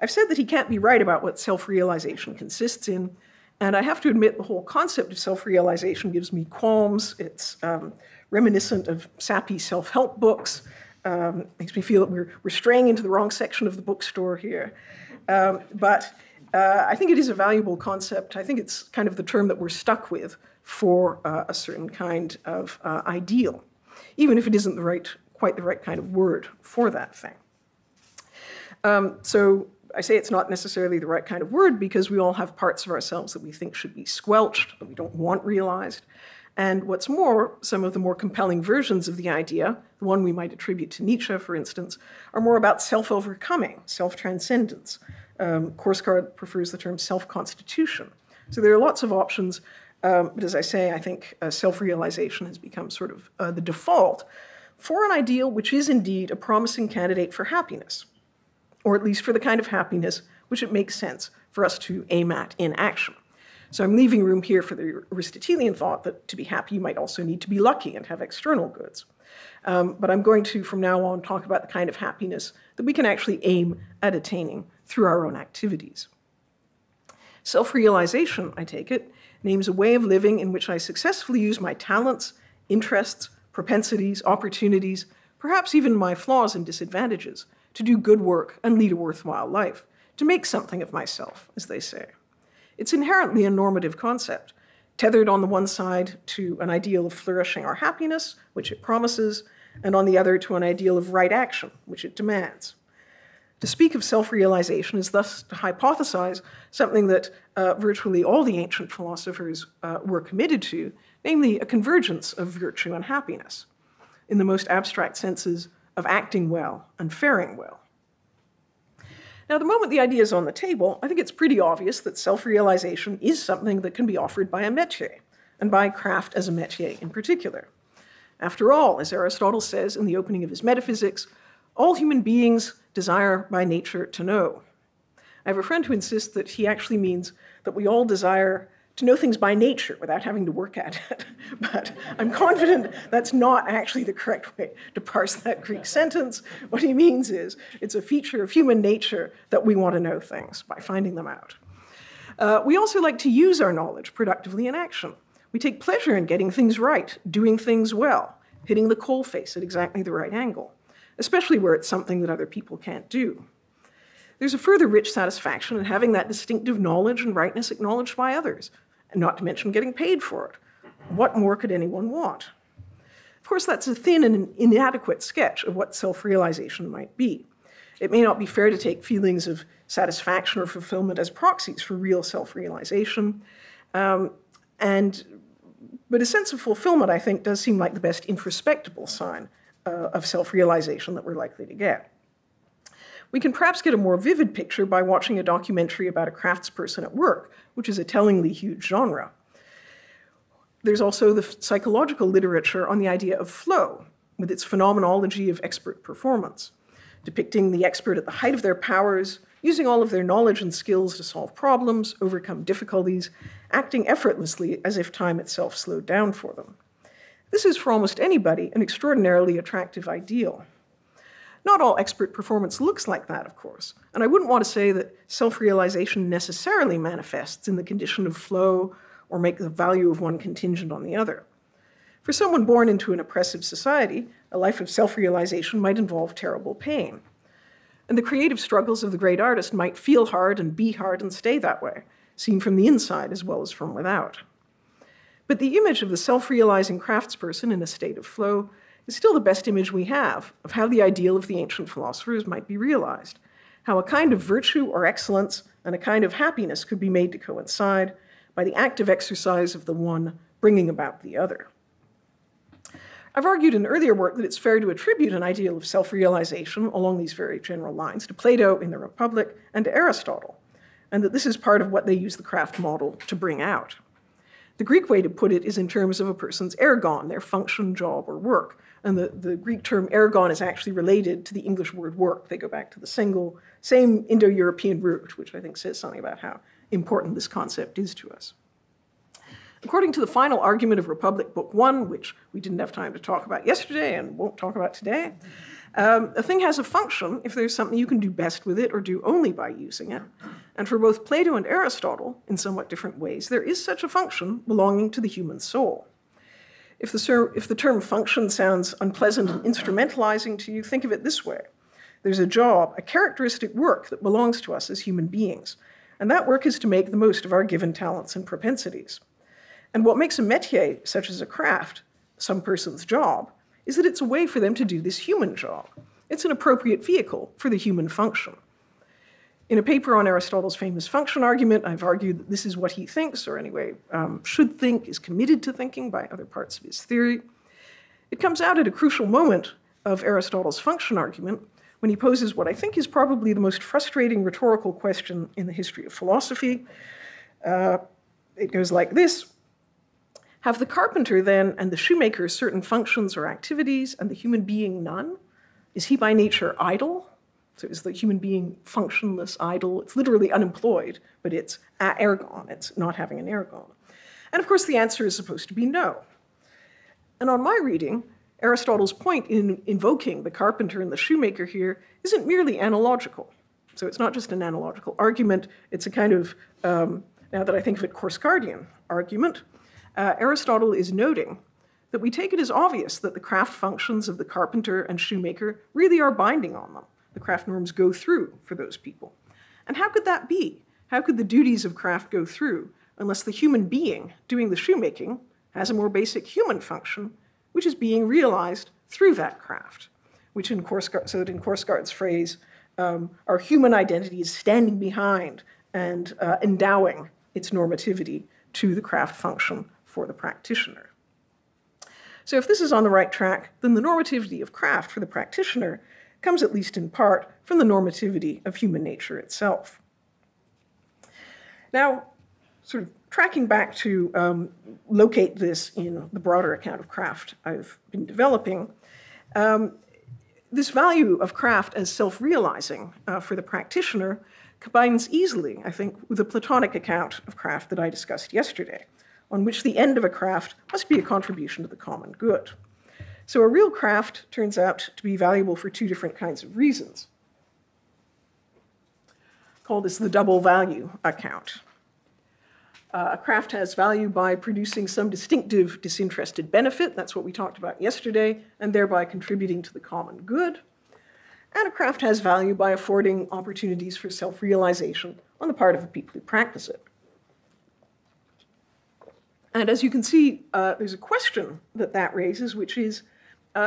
I've said that he can't be right about what self realization consists in, and I have to admit the whole concept of self realization gives me qualms. It's um, reminiscent of sappy self help books. Um, makes me feel that we're, we're straying into the wrong section of the bookstore here. Um, but uh, I think it is a valuable concept. I think it's kind of the term that we're stuck with for uh, a certain kind of uh, ideal, even if it isn't the right, quite the right kind of word for that thing. Um, so I say it's not necessarily the right kind of word because we all have parts of ourselves that we think should be squelched, that we don't want realized. And what's more, some of the more compelling versions of the idea, the one we might attribute to Nietzsche, for instance, are more about self overcoming, self transcendence. Um, Korsgaard prefers the term self constitution. So there are lots of options, um, but as I say, I think uh, self realization has become sort of uh, the default for an ideal which is indeed a promising candidate for happiness, or at least for the kind of happiness which it makes sense for us to aim at in action. So I'm leaving room here for the Aristotelian thought that to be happy, you might also need to be lucky and have external goods. Um, but I'm going to, from now on, talk about the kind of happiness that we can actually aim at attaining through our own activities. Self realization, I take it, names a way of living in which I successfully use my talents, interests, propensities, opportunities, perhaps even my flaws and disadvantages, to do good work and lead a worthwhile life, to make something of myself, as they say. It's inherently a normative concept, tethered on the one side to an ideal of flourishing our happiness, which it promises, and on the other to an ideal of right action, which it demands. To speak of self realization is thus to hypothesize something that uh, virtually all the ancient philosophers uh, were committed to, namely a convergence of virtue and happiness, in the most abstract senses of acting well and faring well. Now, the moment the idea is on the table, I think it's pretty obvious that self realization is something that can be offered by a métier, and by craft as a métier in particular. After all, as Aristotle says in the opening of his Metaphysics, all human beings desire by nature to know. I have a friend who insists that he actually means that we all desire to know things by nature without having to work at it. but I'm confident that's not actually the correct way to parse that Greek sentence. What he means is it's a feature of human nature that we want to know things by finding them out. Uh, we also like to use our knowledge productively in action. We take pleasure in getting things right, doing things well, hitting the coal face at exactly the right angle especially where it's something that other people can't do. There's a further rich satisfaction in having that distinctive knowledge and rightness acknowledged by others, not to mention getting paid for it. What more could anyone want? Of course, that's a thin and inadequate sketch of what self realization might be. It may not be fair to take feelings of satisfaction or fulfillment as proxies for real self realization. Um, and, but a sense of fulfillment, I think, does seem like the best introspectable sign uh, of self realization that we're likely to get. We can perhaps get a more vivid picture by watching a documentary about a craftsperson at work, which is a tellingly huge genre. There's also the psychological literature on the idea of flow, with its phenomenology of expert performance, depicting the expert at the height of their powers, using all of their knowledge and skills to solve problems, overcome difficulties, acting effortlessly as if time itself slowed down for them. This is, for almost anybody, an extraordinarily attractive ideal. Not all expert performance looks like that, of course, and I wouldn't want to say that self realization necessarily manifests in the condition of flow or make the value of one contingent on the other. For someone born into an oppressive society, a life of self realization might involve terrible pain. And the creative struggles of the great artist might feel hard and be hard and stay that way, seen from the inside as well as from without. But the image of the self realizing craftsperson in a state of flow is still the best image we have of how the ideal of the ancient philosophers might be realized, how a kind of virtue or excellence and a kind of happiness could be made to coincide by the active exercise of the one bringing about the other. I've argued in earlier work that it's fair to attribute an ideal of self realization along these very general lines to Plato in the Republic and to Aristotle, and that this is part of what they use the craft model to bring out. The Greek way to put it is in terms of a person's ergon, their function, job, or work. And the, the Greek term ergon is actually related to the English word work. They go back to the single, same Indo European root, which I think says something about how important this concept is to us. According to the final argument of Republic Book One, which we didn't have time to talk about yesterday and won't talk about today, um, a thing has a function if there's something you can do best with it or do only by using it. And for both Plato and Aristotle, in somewhat different ways, there is such a function belonging to the human soul. If the, ser- if the term function sounds unpleasant and instrumentalizing to you, think of it this way there's a job, a characteristic work that belongs to us as human beings, and that work is to make the most of our given talents and propensities. And what makes a métier, such as a craft, some person's job, is that it's a way for them to do this human job. It's an appropriate vehicle for the human function. In a paper on Aristotle's famous function argument, I've argued that this is what he thinks, or anyway, um, should think, is committed to thinking by other parts of his theory. It comes out at a crucial moment of Aristotle's function argument when he poses what I think is probably the most frustrating rhetorical question in the history of philosophy. Uh, it goes like this Have the carpenter then and the shoemaker certain functions or activities, and the human being none? Is he by nature idle? So is the human being functionless, idle? It's literally unemployed, but it's ergon, it's not having an ergon. And of course, the answer is supposed to be no. And on my reading, Aristotle's point in invoking the carpenter and the shoemaker here isn't merely analogical. So it's not just an analogical argument, it's a kind of, um, now that I think of it, Korsgaardian argument. Uh, Aristotle is noting that we take it as obvious that the craft functions of the carpenter and shoemaker really are binding on them. The craft norms go through for those people. And how could that be? How could the duties of craft go through unless the human being doing the shoemaking has a more basic human function which is being realized through that craft, which in Korsgaard, so that in Korsgaard's phrase, um, our human identity is standing behind and uh, endowing its normativity to the craft function for the practitioner. So if this is on the right track, then the normativity of craft for the practitioner comes at least in part from the normativity of human nature itself. Now, sort of tracking back to um, locate this in the broader account of craft I've been developing, um, this value of craft as self realizing uh, for the practitioner combines easily, I think, with the Platonic account of craft that I discussed yesterday, on which the end of a craft must be a contribution to the common good. So a real craft turns out to be valuable for two different kinds of reasons. Call this the double value account. Uh, a craft has value by producing some distinctive disinterested benefit, that's what we talked about yesterday, and thereby contributing to the common good. And a craft has value by affording opportunities for self realization on the part of the people who practice it. And as you can see, uh, there's a question that that raises, which is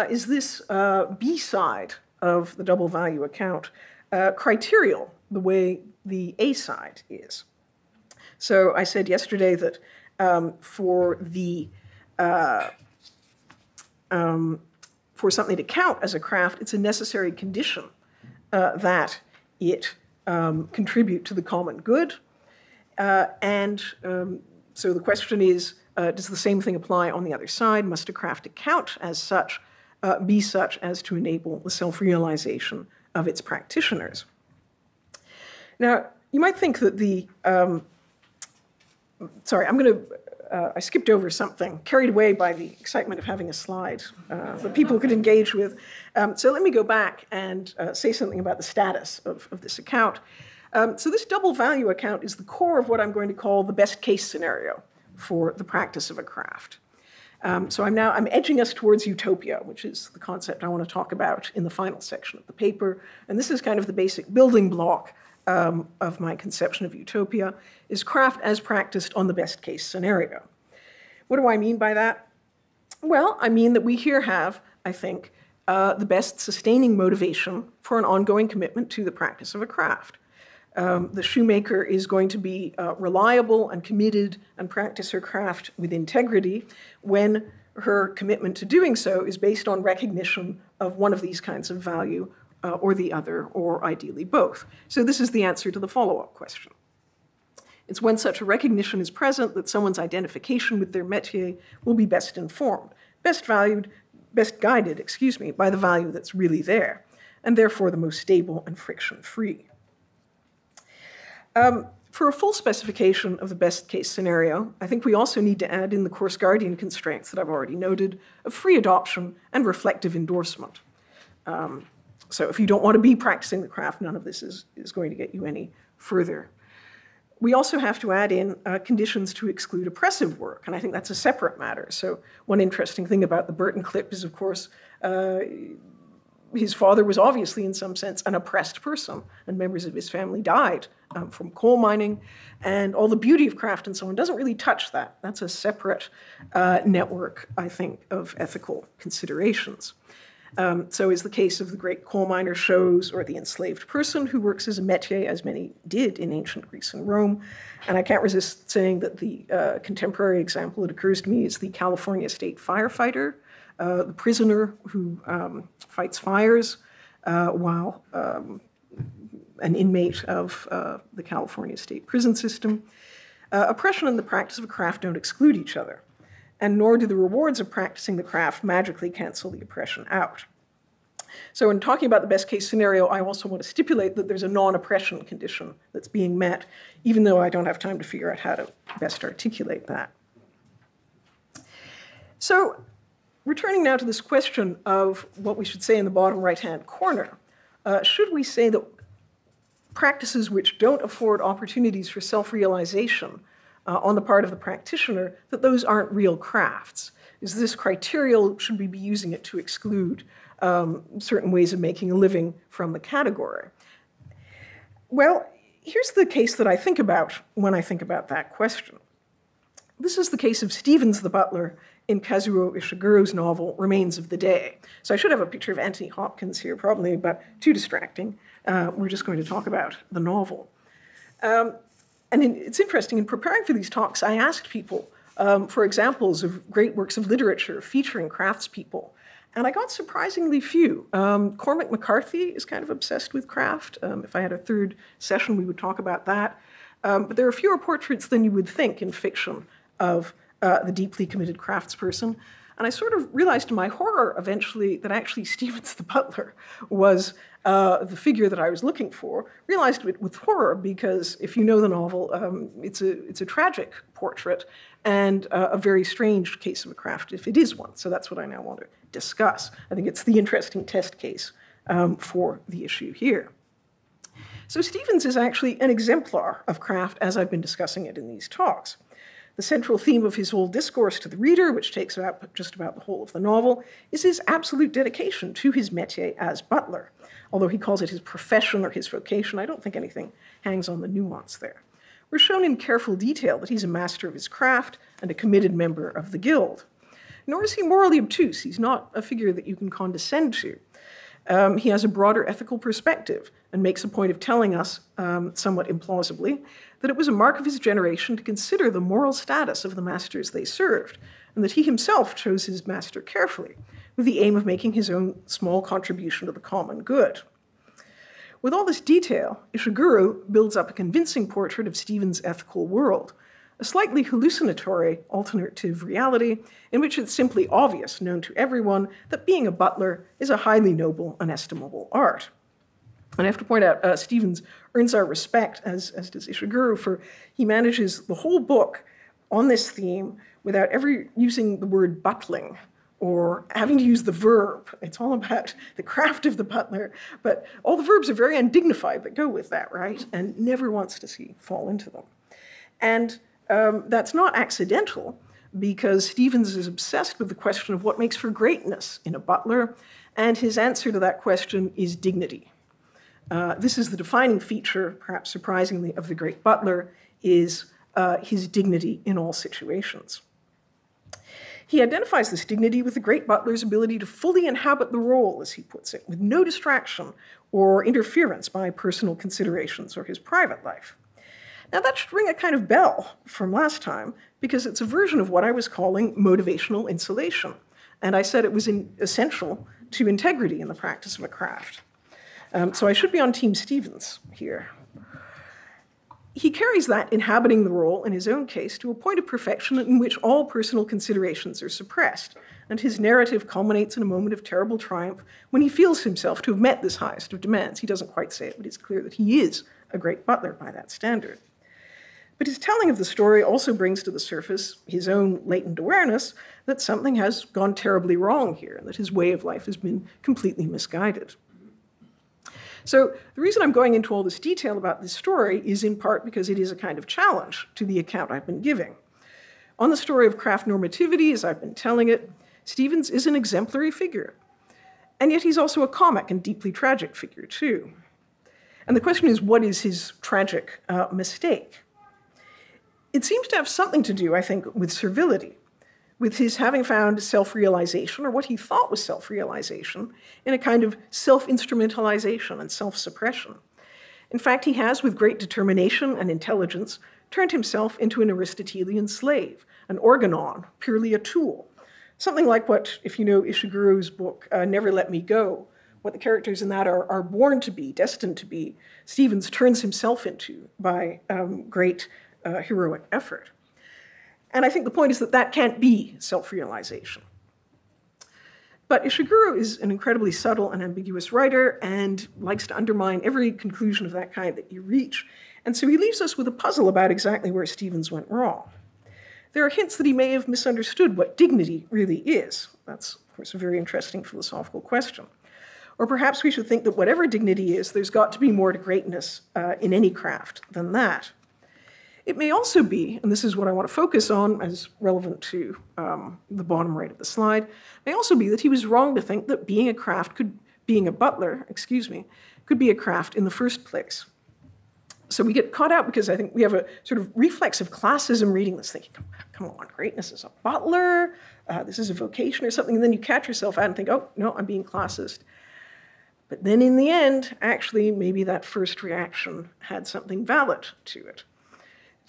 is this uh, B side of the double value account uh, criterial the way the A side is? So I said yesterday that um, for the uh, um, for something to count as a craft, it's a necessary condition uh, that it um, contribute to the common good. Uh, and um, so the question is, uh, does the same thing apply on the other side? Must a craft account as such uh, be such as to enable the self-realization of its practitioners? Now, you might think that the um, sorry, I'm going to, uh, I skipped over something, carried away by the excitement of having a slide uh, that people could engage with. Um, so let me go back and uh, say something about the status of, of this account. Um, so this double value account is the core of what I'm going to call the best case scenario for the practice of a craft. Um, so I'm now I'm edging us towards utopia, which is the concept I want to talk about in the final section of the paper. And this is kind of the basic building block um, of my conception of utopia is craft as practiced on the best case scenario. What do I mean by that? Well, I mean that we here have, I think, uh, the best sustaining motivation for an ongoing commitment to the practice of a craft. Um, the shoemaker is going to be uh, reliable and committed and practice her craft with integrity when her commitment to doing so is based on recognition of one of these kinds of value uh, or the other, or ideally both. So, this is the answer to the follow up question. It's when such a recognition is present that someone's identification with their métier will be best informed, best valued, best guided, excuse me, by the value that's really there, and therefore the most stable and friction free. Um, for a full specification of the best case scenario, I think we also need to add in the Korsgaardian constraints that I've already noted of free adoption and reflective endorsement. Um, so if you don't want to be practicing the craft, none of this is, is going to get you any further. We also have to add in uh, conditions to exclude oppressive work, and I think that's a separate matter. So one interesting thing about the Burton clip is, of course, uh, his father was obviously, in some sense, an oppressed person, and members of his family died um, from coal mining. And all the beauty of craft and so on doesn't really touch that. That's a separate uh, network, I think, of ethical considerations. Um, so is the case of the great coal miner shows or the enslaved person who works as a métier, as many did in ancient Greece and Rome. And I can't resist saying that the uh, contemporary example that occurs to me is the California state firefighter, uh, the prisoner who um, fights fires uh, while um, an inmate of uh, the California state prison system. Uh, oppression and the practice of a craft don't exclude each other and nor do the rewards of practicing the craft magically cancel the oppression out. So, in talking about the best case scenario, I also want to stipulate that there's a non oppression condition that's being met, even though I don't have time to figure out how to best articulate that. So, returning now to this question of what we should say in the bottom right hand corner, uh, should we say that practices which don't afford opportunities for self realization uh, on the part of the practitioner that those aren't real crafts? Is this criterion, should we be using it to exclude um, certain ways of making a living from the category? Well, here's the case that I think about when I think about that question. This is the case of Stevens the butler in Kazuo Ishiguro's novel Remains of the Day. So I should have a picture of Anthony Hopkins here, probably, but too distracting. Uh, we're just going to talk about the novel. Um, and in, it's interesting, in preparing for these talks, I asked people um, for examples of great works of literature featuring craftspeople. And I got surprisingly few. Um, Cormac McCarthy is kind of obsessed with craft. Um, if I had a third session, we would talk about that. Um, but there are fewer portraits than you would think in fiction of uh, the deeply committed craftsperson. And I sort of realized to my horror eventually that actually Stevens the butler was uh, the figure that I was looking for. Realized it with horror because if you know the novel, um, it's, a, it's a tragic portrait and uh, a very strange case of a craft if it is one. So that's what I now want to discuss. I think it's the interesting test case um, for the issue here. So Stevens is actually an exemplar of craft as I've been discussing it in these talks. The central theme of his whole discourse to the reader, which takes about just about the whole of the novel, is his absolute dedication to his métier as butler. Although he calls it his profession or his vocation, I don't think anything hangs on the nuance there. We're shown in careful detail that he's a master of his craft and a committed member of the guild. Nor is he morally obtuse. He's not a figure that you can condescend to. Um, he has a broader ethical perspective and makes a point of telling us, um, somewhat implausibly, that it was a mark of his generation to consider the moral status of the masters they served, and that he himself chose his master carefully, with the aim of making his own small contribution to the common good. With all this detail, Ishiguro builds up a convincing portrait of Stevens' ethical world, a slightly hallucinatory alternative reality in which it's simply obvious, known to everyone, that being a butler is a highly noble and estimable art. And I have to point out, uh, Stevens earns our respect, as, as does Ishiguro, for he manages the whole book on this theme without ever using the word butling or having to use the verb. It's all about the craft of the butler, but all the verbs are very undignified that go with that, right? And never wants to see fall into them. And um, that's not accidental because Stevens is obsessed with the question of what makes for greatness in a butler, and his answer to that question is dignity. Uh, this is the defining feature, perhaps surprisingly, of the great butler, is uh, his dignity in all situations. He identifies this dignity with the great butler's ability to fully inhabit the role, as he puts it, with no distraction or interference by personal considerations or his private life. Now, that should ring a kind of bell from last time, because it's a version of what I was calling motivational insulation. And I said it was in, essential to integrity in the practice of a craft. Um, so I should be on Team Stevens here he carries that inhabiting the role in his own case to a point of perfection in which all personal considerations are suppressed, and his narrative culminates in a moment of terrible triumph when he feels himself to have met this highest of demands. He doesn't quite say it, but it's clear that he is a great butler by that standard. But his telling of the story also brings to the surface his own latent awareness that something has gone terribly wrong here, and that his way of life has been completely misguided. So the reason I'm going into all this detail about this story is in part because it is a kind of challenge to the account I've been giving. On the story of craft normativity, as I've been telling it, Stevens is an exemplary figure. And yet he's also a comic and deeply tragic figure, too. And the question is what is his tragic uh, mistake? It seems to have something to do, I think, with servility, with his having found self realization, or what he thought was self realization, in a kind of self instrumentalization and self suppression. In fact, he has, with great determination and intelligence, turned himself into an Aristotelian slave, an organon, purely a tool. Something like what, if you know Ishiguro's book, uh, Never Let Me Go, what the characters in that are, are born to be, destined to be, Stevens turns himself into by um, great uh, heroic effort. And I think the point is that that can't be self realization. But Ishiguro is an incredibly subtle and ambiguous writer and likes to undermine every conclusion of that kind that you reach. And so he leaves us with a puzzle about exactly where Stevens went wrong. There are hints that he may have misunderstood what dignity really is. That's, of course, a very interesting philosophical question. Or perhaps we should think that whatever dignity is, there's got to be more to greatness uh, in any craft than that. It may also be, and this is what I want to focus on as relevant to um, the bottom right of the slide, may also be that he was wrong to think that being a craft could, being a butler, excuse me, could be a craft in the first place. So we get caught out because I think we have a sort of reflex of classism reading this, thinking, come on, greatness is a butler, uh, this is a vocation or something, and then you catch yourself out and think, oh, no, I'm being classist. But then in the end, actually, maybe that first reaction had something valid to it.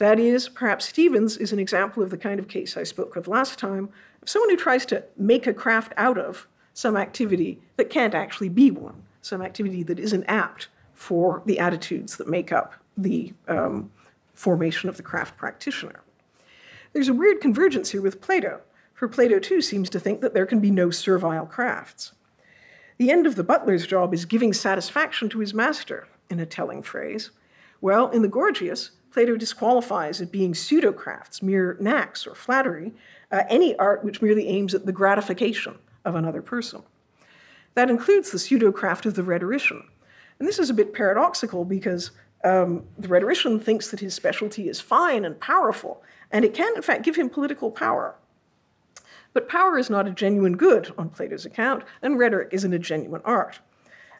That is, perhaps Stevens is an example of the kind of case I spoke of last time of someone who tries to make a craft out of some activity that can't actually be one, some activity that isn't apt for the attitudes that make up the um, formation of the craft practitioner. There's a weird convergence here with Plato, for Plato too seems to think that there can be no servile crafts. The end of the butler's job is giving satisfaction to his master, in a telling phrase. Well, in the Gorgias, Plato disqualifies as being pseudocrafts, mere knacks or flattery, uh, any art which merely aims at the gratification of another person. That includes the pseudocraft of the rhetorician. And this is a bit paradoxical because um, the rhetorician thinks that his specialty is fine and powerful, and it can, in fact, give him political power. But power is not a genuine good on Plato's account, and rhetoric isn't a genuine art.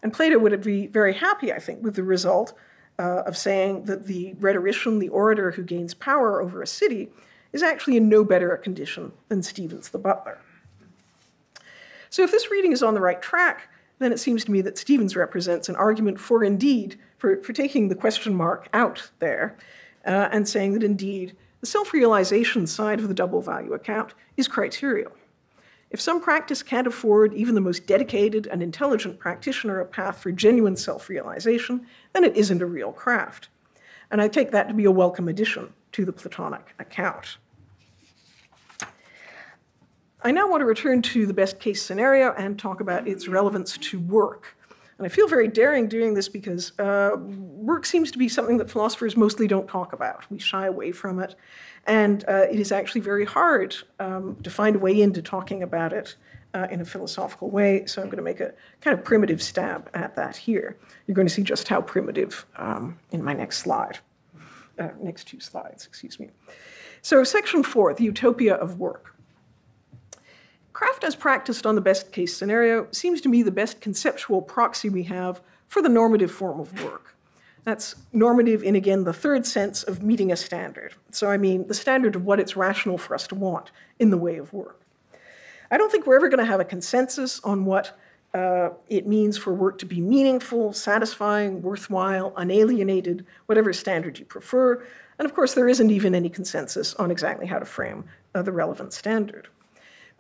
And Plato would be very happy, I think, with the result uh, of saying that the rhetorician, the orator who gains power over a city, is actually in no better a condition than Stevens the butler. So, if this reading is on the right track, then it seems to me that Stevens represents an argument for indeed, for, for taking the question mark out there uh, and saying that indeed the self realization side of the double value account is criterial. If some practice can't afford even the most dedicated and intelligent practitioner a path for genuine self realization, then it isn't a real craft. And I take that to be a welcome addition to the Platonic account. I now want to return to the best case scenario and talk about its relevance to work. And I feel very daring doing this because uh, work seems to be something that philosophers mostly don't talk about. We shy away from it. And uh, it is actually very hard um, to find a way into talking about it uh, in a philosophical way. So I'm going to make a kind of primitive stab at that here. You're going to see just how primitive um, in my next slide, uh, next two slides, excuse me. So, section four, the utopia of work. Craft as practiced on the best case scenario seems to me the best conceptual proxy we have for the normative form of work. That's normative in, again, the third sense of meeting a standard. So, I mean, the standard of what it's rational for us to want in the way of work. I don't think we're ever going to have a consensus on what uh, it means for work to be meaningful, satisfying, worthwhile, unalienated, whatever standard you prefer. And of course, there isn't even any consensus on exactly how to frame uh, the relevant standard.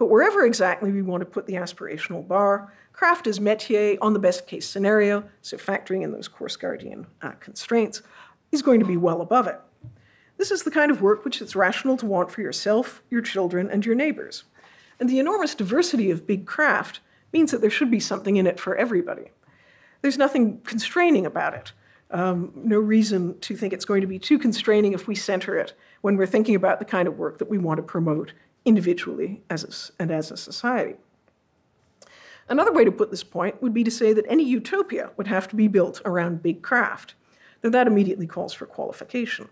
But wherever exactly we want to put the aspirational bar, craft as métier on the best case scenario, so factoring in those Korsgaardian uh, constraints, is going to be well above it. This is the kind of work which it's rational to want for yourself, your children, and your neighbors. And the enormous diversity of big craft means that there should be something in it for everybody. There's nothing constraining about it. Um, no reason to think it's going to be too constraining if we center it when we're thinking about the kind of work that we want to promote individually as a, and as a society. Another way to put this point would be to say that any utopia would have to be built around big craft, though that immediately calls for qualification.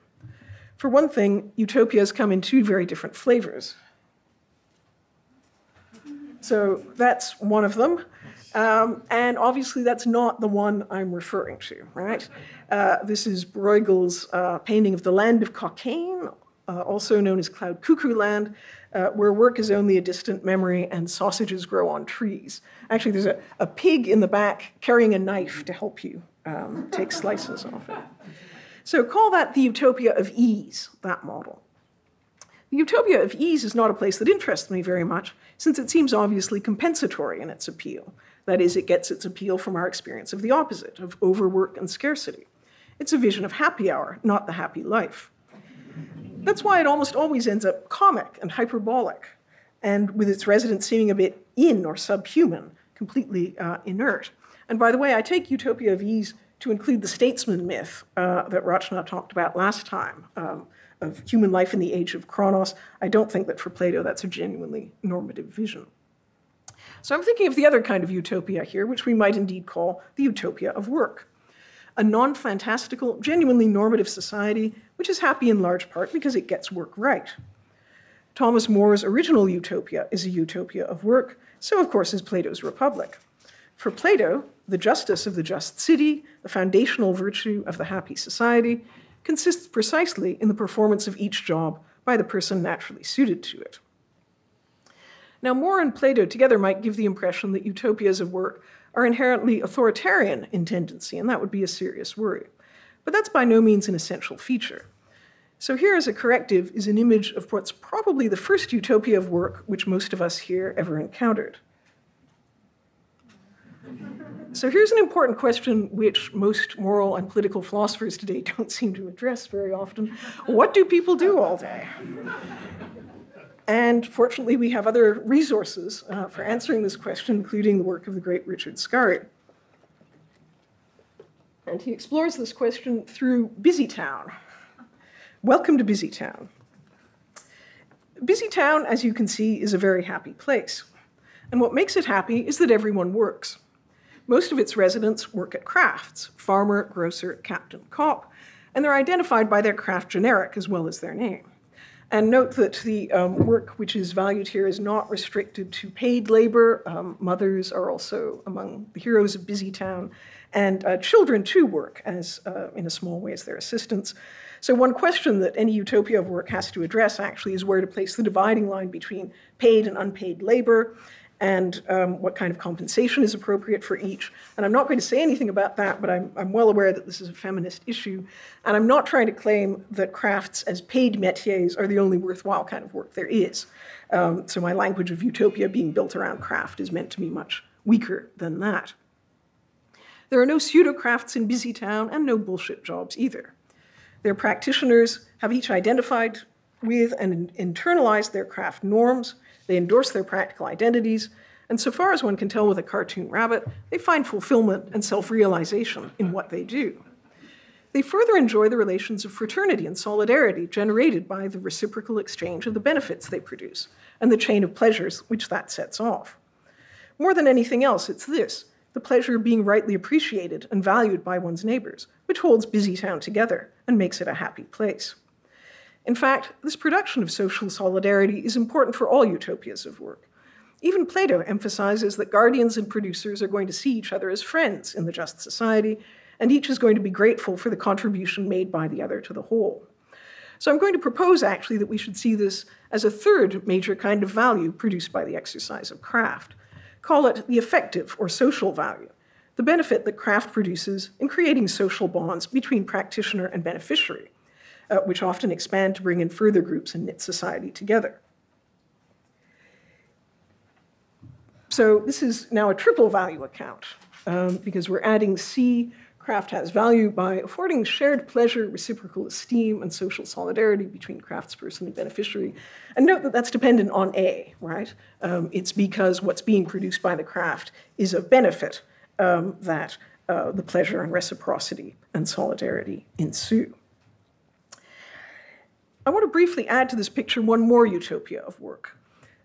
For one thing, utopias come in two very different flavors. So that's one of them. Um, and obviously, that's not the one I'm referring to, right? Uh, this is Bruegel's uh, painting of the land of Cockaigne uh, also known as Cloud Cuckoo Land, uh, where work is only a distant memory and sausages grow on trees. Actually, there's a, a pig in the back carrying a knife to help you um, take slices off it. So call that the utopia of ease, that model. The utopia of ease is not a place that interests me very much, since it seems obviously compensatory in its appeal. That is, it gets its appeal from our experience of the opposite, of overwork and scarcity. It's a vision of happy hour, not the happy life. That's why it almost always ends up comic and hyperbolic, and with its residents seeming a bit in or subhuman, completely uh, inert. And by the way, I take utopia of ease to include the statesman myth uh, that Rachna talked about last time um, of human life in the age of Kronos. I don't think that for Plato that's a genuinely normative vision. So I'm thinking of the other kind of utopia here, which we might indeed call the utopia of work. A non fantastical, genuinely normative society which is happy in large part because it gets work right. Thomas More's original utopia is a utopia of work, so of course is Plato's Republic. For Plato, the justice of the just city, the foundational virtue of the happy society, consists precisely in the performance of each job by the person naturally suited to it. Now, More and Plato together might give the impression that utopias of work are inherently authoritarian in tendency, and that would be a serious worry. But that's by no means an essential feature. So here as a corrective is an image of what's probably the first utopia of work which most of us here ever encountered. So here's an important question which most moral and political philosophers today don't seem to address very often. What do people do all day? And fortunately, we have other resources uh, for answering this question, including the work of the great Richard Scarry. And he explores this question through Busytown. Welcome to Busytown. Busytown, as you can see, is a very happy place. And what makes it happy is that everyone works. Most of its residents work at crafts farmer, grocer, captain, cop, and they're identified by their craft generic as well as their name. And note that the um, work which is valued here is not restricted to paid labor. Um, mothers are also among the heroes of Busytown, and uh, children too work as, uh, in a small way, as their assistants. So one question that any utopia of work has to address actually is where to place the dividing line between paid and unpaid labor and um, what kind of compensation is appropriate for each. And I'm not going to say anything about that, but I'm, I'm, well aware that this is a feminist issue. And I'm not trying to claim that crafts as paid métiers are the only worthwhile kind of work there is. Um, so my language of utopia being built around craft is meant to be much weaker than that. There are no pseudo crafts in Busytown and no bullshit jobs either. Their practitioners have each identified with and internalized their craft norms they endorse their practical identities, and so far as one can tell with a cartoon rabbit, they find fulfillment and self realization in what they do. They further enjoy the relations of fraternity and solidarity generated by the reciprocal exchange of the benefits they produce and the chain of pleasures which that sets off. More than anything else, it's this the pleasure of being rightly appreciated and valued by one's neighbors, which holds Busytown together and makes it a happy place. In fact, this production of social solidarity is important for all utopias of work. Even Plato emphasizes that guardians and producers are going to see each other as friends in the just society, and each is going to be grateful for the contribution made by the other to the whole. So I'm going to propose actually that we should see this as a third major kind of value produced by the exercise of craft. Call it the effective or social value, the benefit that craft produces in creating social bonds between practitioner and beneficiary uh, which often expand to bring in further groups and knit society together. So this is now a triple value account um, because we're adding C. Craft has value by affording shared pleasure, reciprocal esteem, and social solidarity between craftsperson and beneficiary. And note that that's dependent on A, right? Um, it's because what's being produced by the craft is of benefit um, that uh, the pleasure and reciprocity and solidarity ensue. I want to briefly add to this picture one more utopia of work.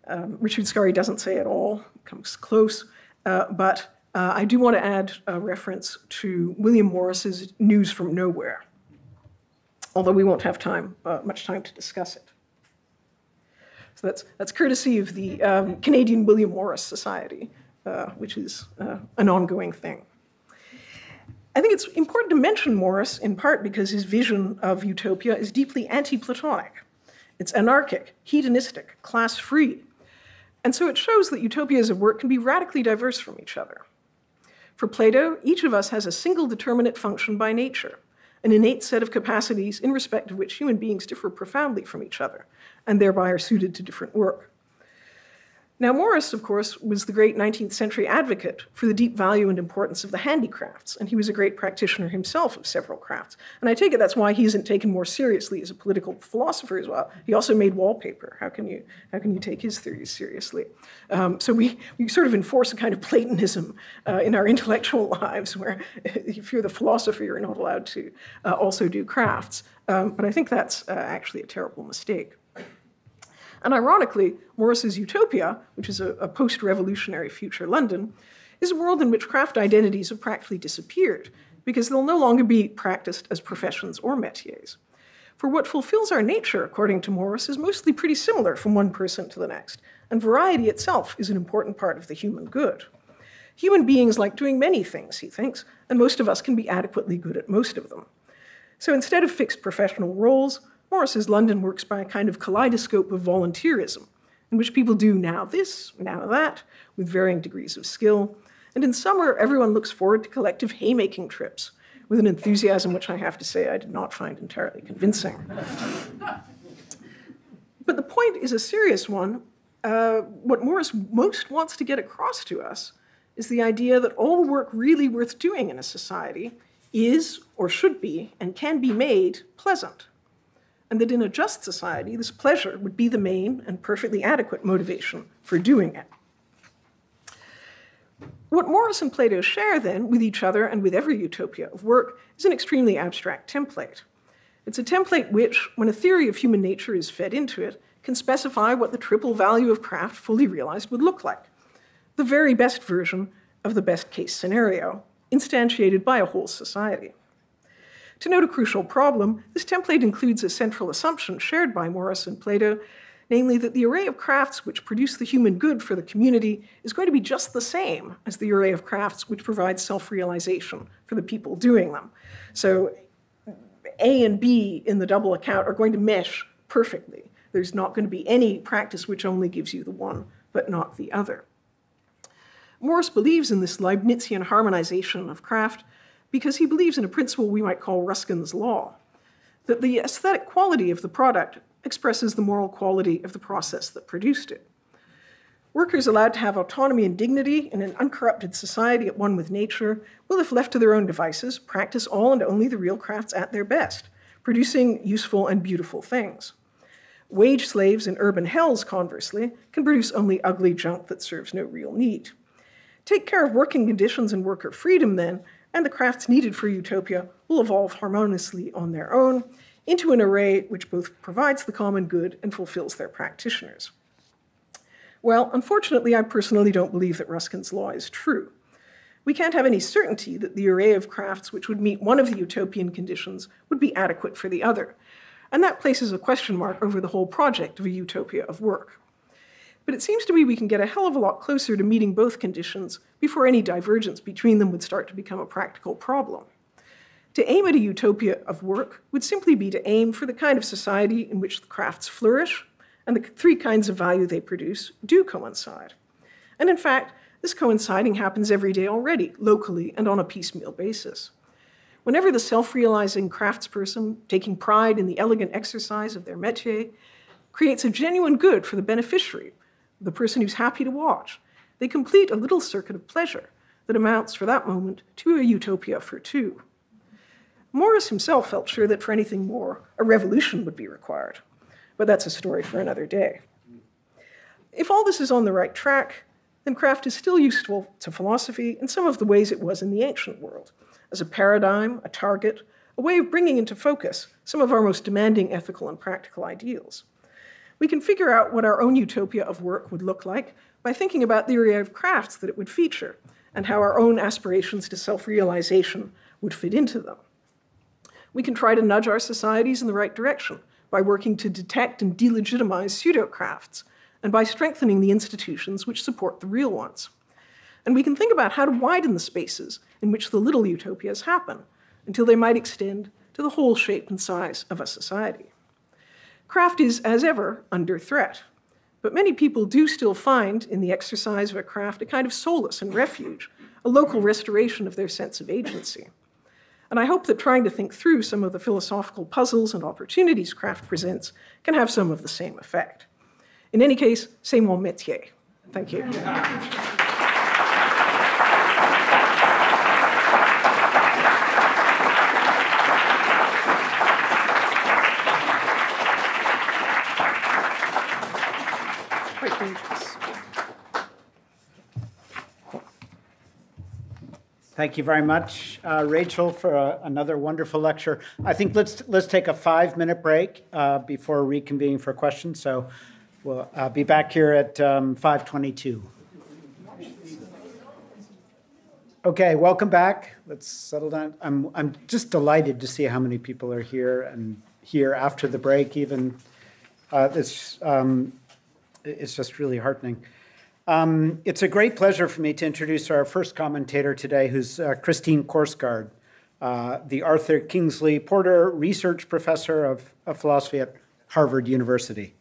Um, Richard Scarry doesn't say it all, comes close, uh, but uh, I do want to add a reference to William Morris's News from Nowhere, although we won't have time, uh, much time to discuss it. So that's, that's courtesy of the um, Canadian William Morris Society, uh, which is uh, an ongoing thing. I think it's important to mention Morris in part because his vision of utopia is deeply anti Platonic. It's anarchic, hedonistic, class free. And so it shows that utopias of work can be radically diverse from each other. For Plato, each of us has a single determinate function by nature, an innate set of capacities in respect of which human beings differ profoundly from each other, and thereby are suited to different work. Now, Morris, of course, was the great 19th century advocate for the deep value and importance of the handicrafts, and he was a great practitioner himself of several crafts. And I take it that's why he isn't taken more seriously as a political philosopher as well. He also made wallpaper. How can you, how can you take his theories seriously? Um, so we, we sort of enforce a kind of Platonism uh, in our intellectual lives, where if you're the philosopher, you're not allowed to uh, also do crafts. Um, but I think that's uh, actually a terrible mistake. And ironically, Morris's utopia, which is a, a post revolutionary future London, is a world in which craft identities have practically disappeared because they'll no longer be practiced as professions or métiers. For what fulfills our nature, according to Morris, is mostly pretty similar from one person to the next, and variety itself is an important part of the human good. Human beings like doing many things, he thinks, and most of us can be adequately good at most of them. So instead of fixed professional roles, Morris's London works by a kind of kaleidoscope of volunteerism, in which people do now this, now that, with varying degrees of skill. And in summer, everyone looks forward to collective haymaking trips, with an enthusiasm which I have to say I did not find entirely convincing. but the point is a serious one. Uh, what Morris most wants to get across to us is the idea that all the work really worth doing in a society is, or should be, and can be made pleasant and that in a just society, this pleasure would be the main and perfectly adequate motivation for doing it. What Morris and Plato share, then, with each other and with every utopia of work is an extremely abstract template. It's a template which, when a theory of human nature is fed into it, can specify what the triple value of craft fully realized would look like the very best version of the best case scenario, instantiated by a whole society. To note a crucial problem, this template includes a central assumption shared by Morris and Plato, namely that the array of crafts which produce the human good for the community is going to be just the same as the array of crafts which provide self realization for the people doing them. So A and B in the double account are going to mesh perfectly. There's not going to be any practice which only gives you the one but not the other. Morris believes in this Leibnizian harmonization of craft because he believes in a principle we might call Ruskin's law that the aesthetic quality of the product expresses the moral quality of the process that produced it. Workers allowed to have autonomy and dignity in an uncorrupted society at one with nature will, if left to their own devices, practice all and only the real crafts at their best, producing useful and beautiful things. Wage slaves in urban hells, conversely, can produce only ugly junk that serves no real need. Take care of working conditions and worker freedom, then, and the crafts needed for utopia will evolve harmoniously on their own into an array which both provides the common good and fulfills their practitioners. Well, unfortunately, I personally don't believe that Ruskin's law is true. We can't have any certainty that the array of crafts which would meet one of the utopian conditions would be adequate for the other. And that places a question mark over the whole project of a utopia of work. But it seems to me we can get a hell of a lot closer to meeting both conditions before any divergence between them would start to become a practical problem. To aim at a utopia of work would simply be to aim for the kind of society in which the crafts flourish and the three kinds of value they produce do coincide. And in fact, this coinciding happens every day already, locally and on a piecemeal basis. Whenever the self realizing craftsperson, taking pride in the elegant exercise of their métier, creates a genuine good for the beneficiary, the person who's happy to watch, they complete a little circuit of pleasure that amounts for that moment to a utopia for two. Morris himself felt sure that for anything more, a revolution would be required. But that's a story for another day. If all this is on the right track, then craft is still useful to philosophy in some of the ways it was in the ancient world, as a paradigm, a target, a way of bringing into focus some of our most demanding ethical and practical ideals. We can figure out what our own utopia of work would look like by thinking about the array of crafts that it would feature and how our own aspirations to self realization would fit into them. We can try to nudge our societies in the right direction by working to detect and delegitimize pseudo crafts and by strengthening the institutions which support the real ones. And we can think about how to widen the spaces in which the little utopias happen until they might extend to the whole shape and size of a society. Craft is, as ever, under threat. But many people do still find in the exercise of a craft a kind of solace and refuge, a local restoration of their sense of agency. And I hope that trying to think through some of the philosophical puzzles and opportunities craft presents can have some of the same effect. In any case, c'est mon métier. Thank you. Quite dangerous. Thank you very much, uh, Rachel, for uh, another wonderful lecture. I think let's let's take a five-minute break uh, before reconvening for questions. So we'll uh, be back here at um, 5:22. Okay, welcome back. Let's settle down. I'm I'm just delighted to see how many people are here and here after the break. Even uh, it's um, it's just really heartening. Um, it's a great pleasure for me to introduce our first commentator today, who's uh, Christine Korsgaard, uh, the Arthur Kingsley Porter Research Professor of, of Philosophy at Harvard University.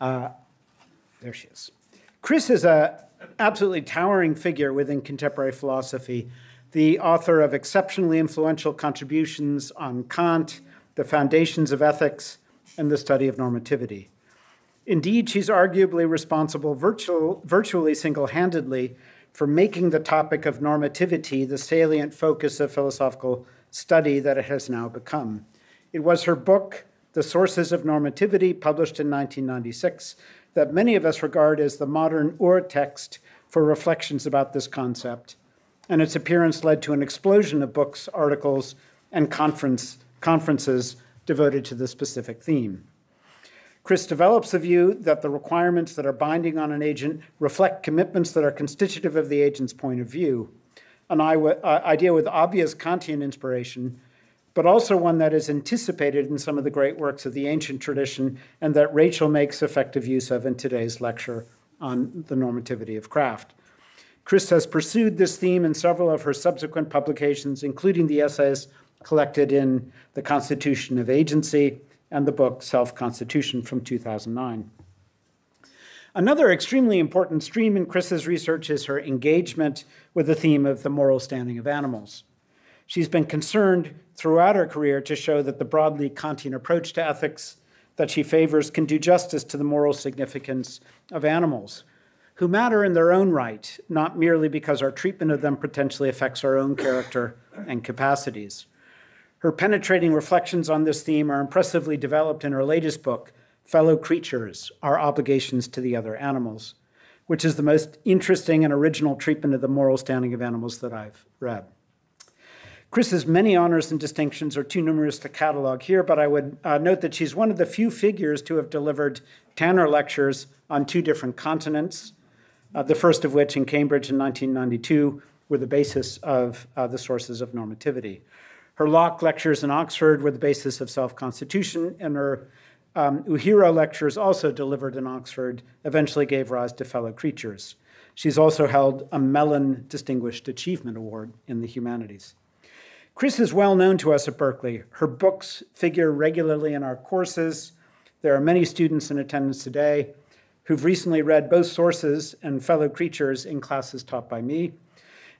Uh, there she is. Chris is an absolutely towering figure within contemporary philosophy, the author of exceptionally influential contributions on Kant, the foundations of ethics, and the study of normativity. Indeed, she's arguably responsible virtual, virtually single handedly for making the topic of normativity the salient focus of philosophical study that it has now become. It was her book, The Sources of Normativity, published in 1996, that many of us regard as the modern Ur text for reflections about this concept. And its appearance led to an explosion of books, articles, and conference, conferences devoted to the specific theme. Chris develops the view that the requirements that are binding on an agent reflect commitments that are constitutive of the agent's point of view, an uh, idea with obvious Kantian inspiration, but also one that is anticipated in some of the great works of the ancient tradition and that Rachel makes effective use of in today's lecture on the normativity of craft. Chris has pursued this theme in several of her subsequent publications, including the essays collected in The Constitution of Agency and the book Self Constitution from 2009. Another extremely important stream in Chris's research is her engagement with the theme of the moral standing of animals. She's been concerned throughout her career to show that the broadly Kantian approach to ethics that she favors can do justice to the moral significance of animals, who matter in their own right, not merely because our treatment of them potentially affects our own character and capacities. Her penetrating reflections on this theme are impressively developed in her latest book, Fellow Creatures Our Obligations to the Other Animals, which is the most interesting and original treatment of the moral standing of animals that I've read. Chris's many honors and distinctions are too numerous to catalog here, but I would uh, note that she's one of the few figures to have delivered Tanner lectures on two different continents, uh, the first of which in Cambridge in 1992 were the basis of uh, the sources of normativity. Her Locke lectures in Oxford were the basis of self constitution, and her um, lectures, also delivered in Oxford, eventually gave rise to Fellow Creatures. She's also held a Mellon Distinguished Achievement Award in the humanities. Chris is well known to us at Berkeley. Her books figure regularly in our courses. There are many students in attendance today who've recently read both Sources and Fellow Creatures in classes taught by me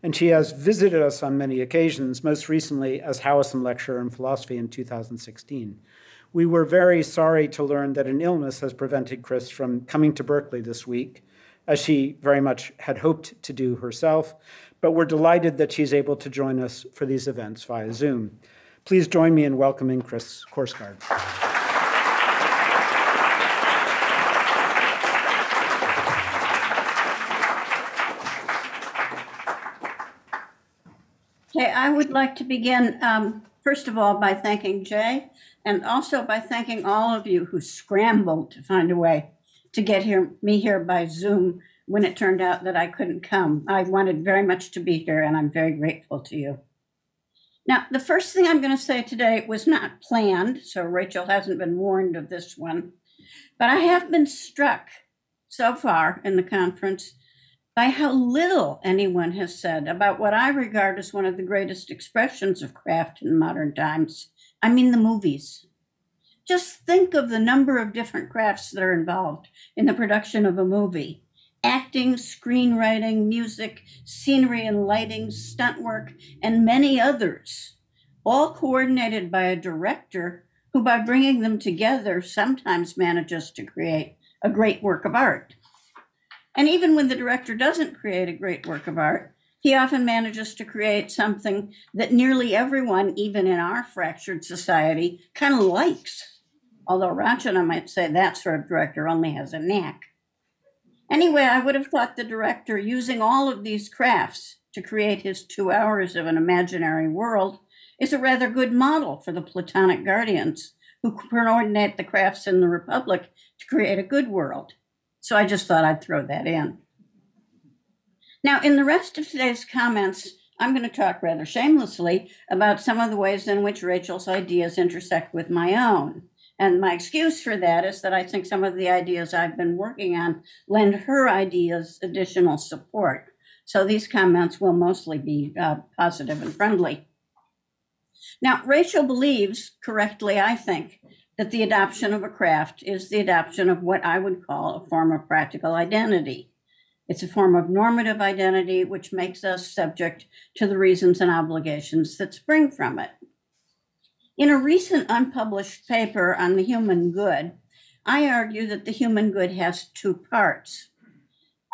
and she has visited us on many occasions, most recently as Howison Lecturer in Philosophy in 2016. We were very sorry to learn that an illness has prevented Chris from coming to Berkeley this week, as she very much had hoped to do herself, but we're delighted that she's able to join us for these events via Zoom. Please join me in welcoming Chris Korsgaard. Okay, I would like to begin, um, first of all, by thanking Jay and also by thanking all of you who scrambled to find a way to get here, me here by Zoom when it turned out that I couldn't come. I wanted very much to be here, and I'm very grateful to you. Now, the first thing I'm going to say today was not planned, so Rachel hasn't been warned of this one, but I have been struck so far in the conference by how little anyone has said about what I regard as one of the greatest expressions of craft in modern times. I mean, the movies. Just think of the number of different crafts that are involved in the production of a movie acting, screenwriting, music, scenery and lighting, stunt work, and many others, all coordinated by a director who, by bringing them together, sometimes manages to create a great work of art. And even when the director doesn't create a great work of art, he often manages to create something that nearly everyone, even in our fractured society, kind of likes. Although Rachana might say that sort of director only has a knack. Anyway, I would have thought the director, using all of these crafts to create his two hours of an imaginary world, is a rather good model for the Platonic guardians who coordinate the crafts in the Republic to create a good world. So I just thought I'd throw that in. Now, in the rest of today's comments, I'm going to talk rather shamelessly about some of the ways in which Rachel's ideas intersect with my own. And my excuse for that is that I think some of the ideas I've been working on lend her ideas additional support. So these comments will mostly be uh, positive and friendly. Now, Rachel believes, correctly, I think, that the adoption of a craft is the adoption of what I would call a form of practical identity. It's a form of normative identity which makes us subject to the reasons and obligations that spring from it. In a recent unpublished paper on the human good, I argue that the human good has two parts.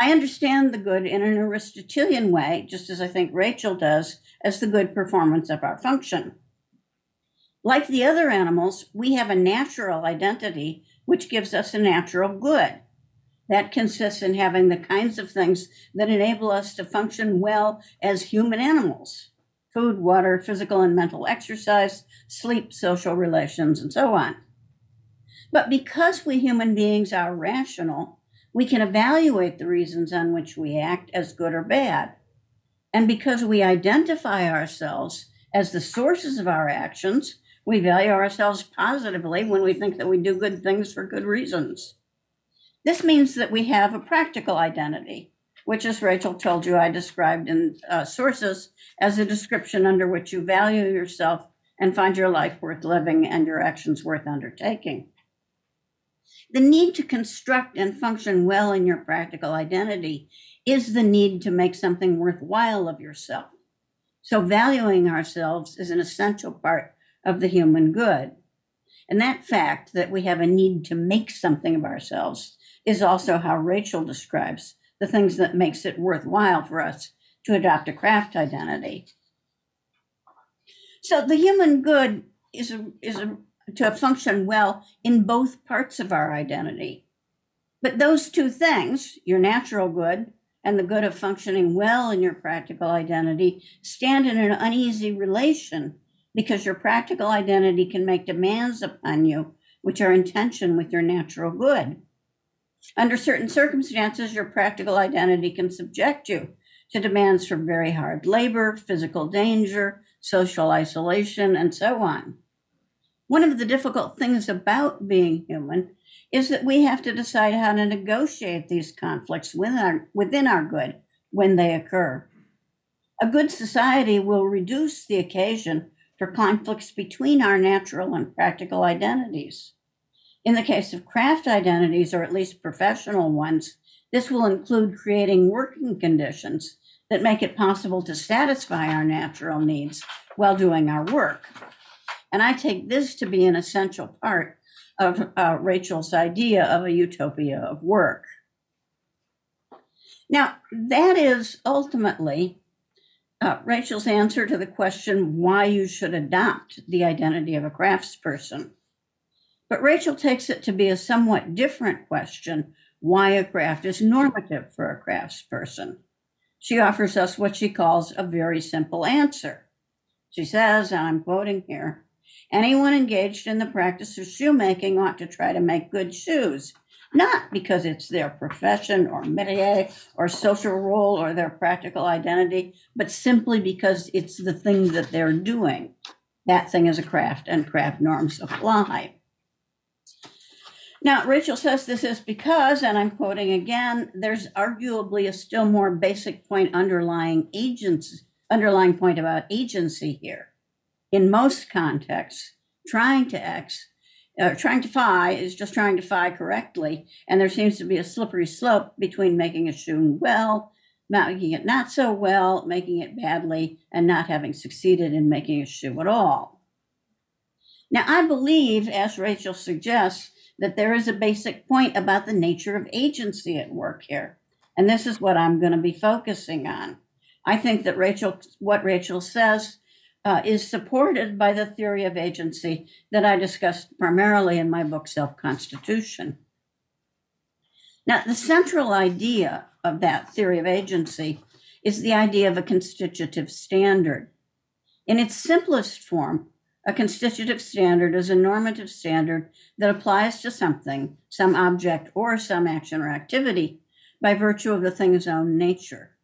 I understand the good in an Aristotelian way, just as I think Rachel does, as the good performance of our function. Like the other animals, we have a natural identity which gives us a natural good. That consists in having the kinds of things that enable us to function well as human animals food, water, physical and mental exercise, sleep, social relations, and so on. But because we human beings are rational, we can evaluate the reasons on which we act as good or bad. And because we identify ourselves as the sources of our actions, we value ourselves positively when we think that we do good things for good reasons. This means that we have a practical identity which, as Rachel told you, I described in uh, sources as a description under which you value yourself and find your life worth living and your actions worth undertaking. The need to construct and function well in your practical identity is the need to make something worthwhile of yourself. So, valuing ourselves is an essential part of the human good. And that fact that we have a need to make something of ourselves is also how Rachel describes the things that makes it worthwhile for us to adopt a craft identity. So the human good is a, is a, to function well in both parts of our identity. But those two things, your natural good and the good of functioning well in your practical identity, stand in an uneasy relation because your practical identity can make demands upon you which are in tension with your natural good. Under certain circumstances, your practical identity can subject you to demands for very hard labor, physical danger, social isolation, and so on. One of the difficult things about being human is that we have to decide how to negotiate these conflicts within our, within our good when they occur. A good society will reduce the occasion for conflicts between our natural and practical identities. In the case of craft identities, or at least professional ones, this will include creating working conditions that make it possible to satisfy our natural needs while doing our work. And I take this to be an essential part of uh, Rachel's idea of a utopia of work. Now, that is ultimately uh, Rachel's answer to the question why you should adopt the identity of a craftsperson. But Rachel takes it to be a somewhat different question why a craft is normative for a craftsperson. She offers us what she calls a very simple answer. She says, and I'm quoting here anyone engaged in the practice of shoemaking ought to try to make good shoes, not because it's their profession or métier or social role or their practical identity, but simply because it's the thing that they're doing. That thing is a craft, and craft norms apply. Now, Rachel says this is because, and I'm quoting again, there's arguably a still more basic point underlying agency, underlying point about agency here. In most contexts, trying to X uh, trying to phi is just trying to phi correctly, and there seems to be a slippery slope between making a shoe well, making it not so well, making it badly, and not having succeeded in making a shoe at all. Now, I believe, as Rachel suggests, that there is a basic point about the nature of agency at work here. And this is what I'm going to be focusing on. I think that Rachel, what Rachel says, uh, is supported by the theory of agency that I discussed primarily in my book, Self Constitution. Now, the central idea of that theory of agency is the idea of a constitutive standard. In its simplest form, a constitutive standard is a normative standard that applies to something, some object, or some action or activity by virtue of the thing's own nature.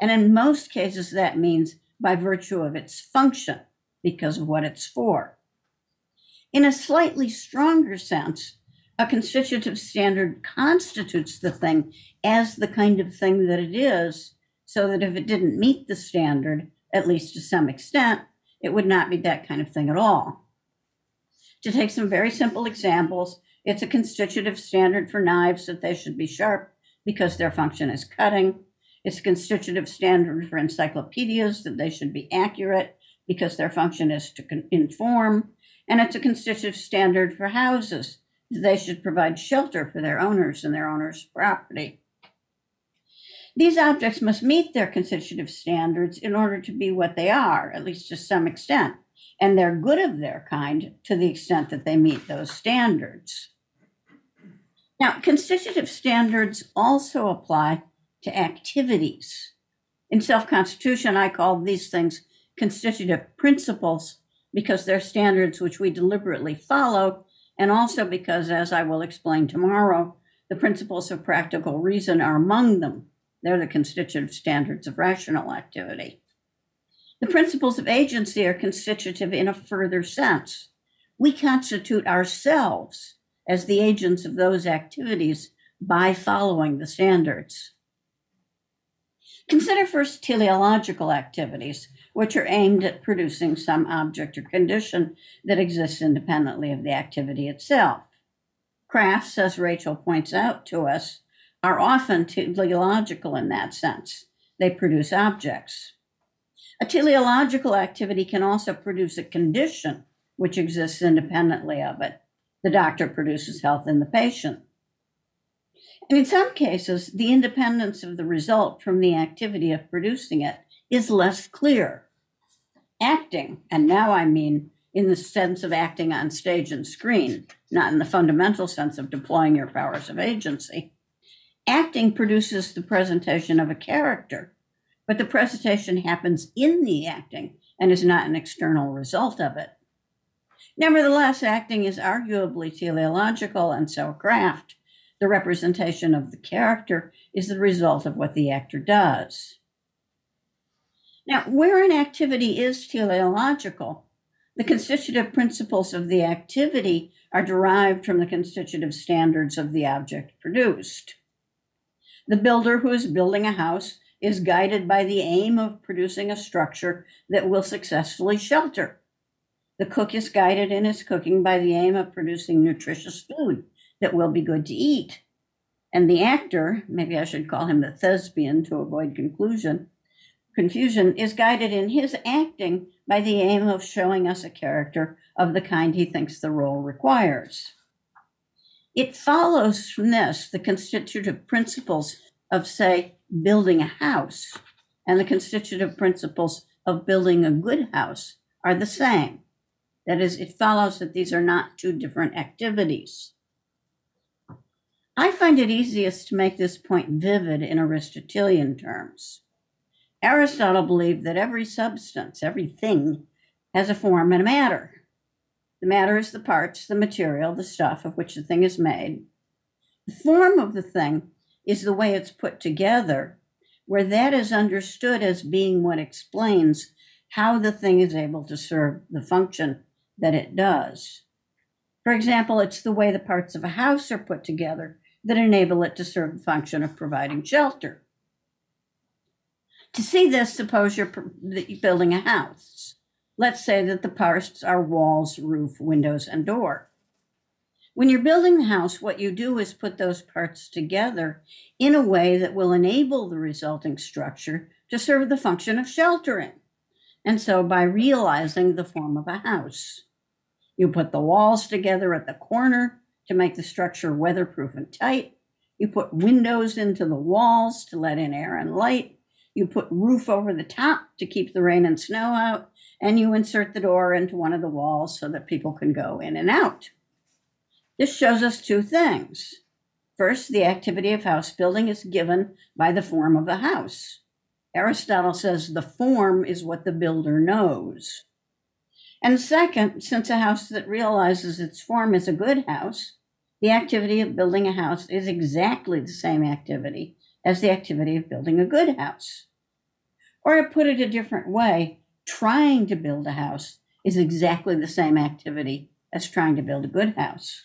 And in most cases, that means by virtue of its function, because of what it's for. In a slightly stronger sense, a constitutive standard constitutes the thing as the kind of thing that it is, so that if it didn't meet the standard, at least to some extent, it would not be that kind of thing at all. To take some very simple examples, it's a constitutive standard for knives that they should be sharp because their function is cutting. It's a constitutive standard for encyclopedias that they should be accurate because their function is to con- inform. And it's a constitutive standard for houses that they should provide shelter for their owners and their owners' property. These objects must meet their constitutive standards in order to be what they are, at least to some extent, and they're good of their kind to the extent that they meet those standards. Now, constitutive standards also apply to activities. In self constitution, I call these things constitutive principles because they're standards which we deliberately follow, and also because, as I will explain tomorrow, the principles of practical reason are among them. They're the constitutive standards of rational activity. The principles of agency are constitutive in a further sense. We constitute ourselves as the agents of those activities by following the standards. Consider first teleological activities, which are aimed at producing some object or condition that exists independently of the activity itself. Crafts, as Rachel points out to us, are often teleological in that sense. They produce objects. A teleological activity can also produce a condition which exists independently of it. The doctor produces health in the patient. And in some cases, the independence of the result from the activity of producing it is less clear. Acting, and now I mean in the sense of acting on stage and screen, not in the fundamental sense of deploying your powers of agency. Acting produces the presentation of a character, but the presentation happens in the acting and is not an external result of it. Nevertheless, acting is arguably teleological and so craft the representation of the character is the result of what the actor does. Now, where an activity is teleological, the constitutive principles of the activity are derived from the constitutive standards of the object produced. The builder who is building a house is guided by the aim of producing a structure that will successfully shelter. The cook is guided in his cooking by the aim of producing nutritious food that will be good to eat. And the actor, maybe I should call him the thespian to avoid conclusion, confusion, is guided in his acting by the aim of showing us a character of the kind he thinks the role requires. It follows from this the constitutive principles of, say, building a house and the constitutive principles of building a good house are the same. That is, it follows that these are not two different activities. I find it easiest to make this point vivid in Aristotelian terms. Aristotle believed that every substance, everything, has a form and a matter. The matter is the parts, the material, the stuff of which the thing is made. The form of the thing is the way it's put together, where that is understood as being what explains how the thing is able to serve the function that it does. For example, it's the way the parts of a house are put together that enable it to serve the function of providing shelter. To see this, suppose you're building a house. Let's say that the parts are walls, roof, windows, and door. When you're building the house, what you do is put those parts together in a way that will enable the resulting structure to serve the function of sheltering. And so by realizing the form of a house, you put the walls together at the corner to make the structure weatherproof and tight. You put windows into the walls to let in air and light. You put roof over the top to keep the rain and snow out. And you insert the door into one of the walls so that people can go in and out. This shows us two things. First, the activity of house building is given by the form of the house. Aristotle says the form is what the builder knows. And second, since a house that realizes its form is a good house, the activity of building a house is exactly the same activity as the activity of building a good house. Or to put it a different way, trying to build a house is exactly the same activity as trying to build a good house.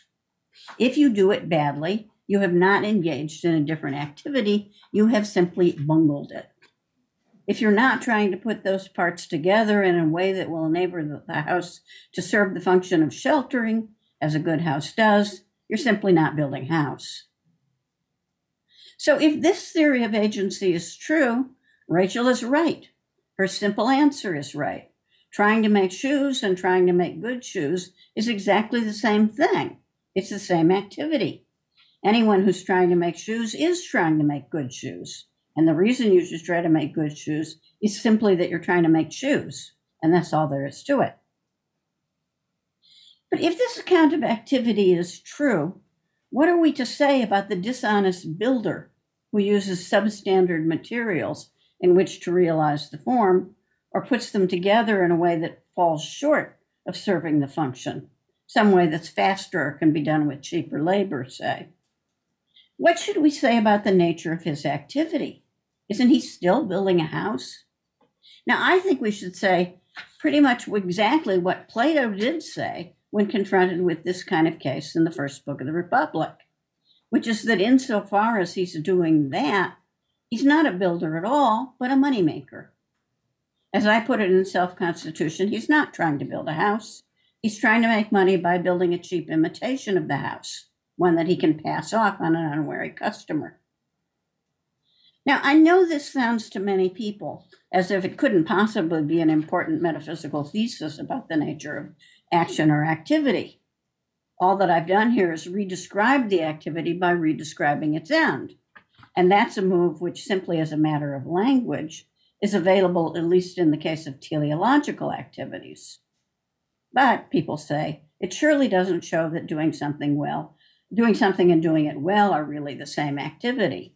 If you do it badly, you have not engaged in a different activity, you have simply bungled it. If you're not trying to put those parts together in a way that will enable the house to serve the function of sheltering, as a good house does, you're simply not building house. So if this theory of agency is true, Rachel is right. Her simple answer is right. Trying to make shoes and trying to make good shoes is exactly the same thing. It's the same activity. Anyone who's trying to make shoes is trying to make good shoes. And the reason you should try to make good shoes is simply that you're trying to make shoes. And that's all there is to it. But if this account of activity is true, what are we to say about the dishonest builder who uses substandard materials in which to realize the form or puts them together in a way that falls short of serving the function, some way that's faster or can be done with cheaper labor, say? What should we say about the nature of his activity? Isn't he still building a house? Now, I think we should say pretty much exactly what Plato did say when confronted with this kind of case in the first book of the Republic, which is that insofar as he's doing that, he's not a builder at all, but a moneymaker. As I put it in Self Constitution, he's not trying to build a house. He's trying to make money by building a cheap imitation of the house, one that he can pass off on an unwary customer. Now, I know this sounds to many people as if it couldn't possibly be an important metaphysical thesis about the nature of action or activity. All that I've done here is redescribe the activity by redescribing its end. And that's a move which, simply as a matter of language, is available at least in the case of teleological activities. But, people say, it surely doesn't show that doing something well, doing something and doing it well are really the same activity.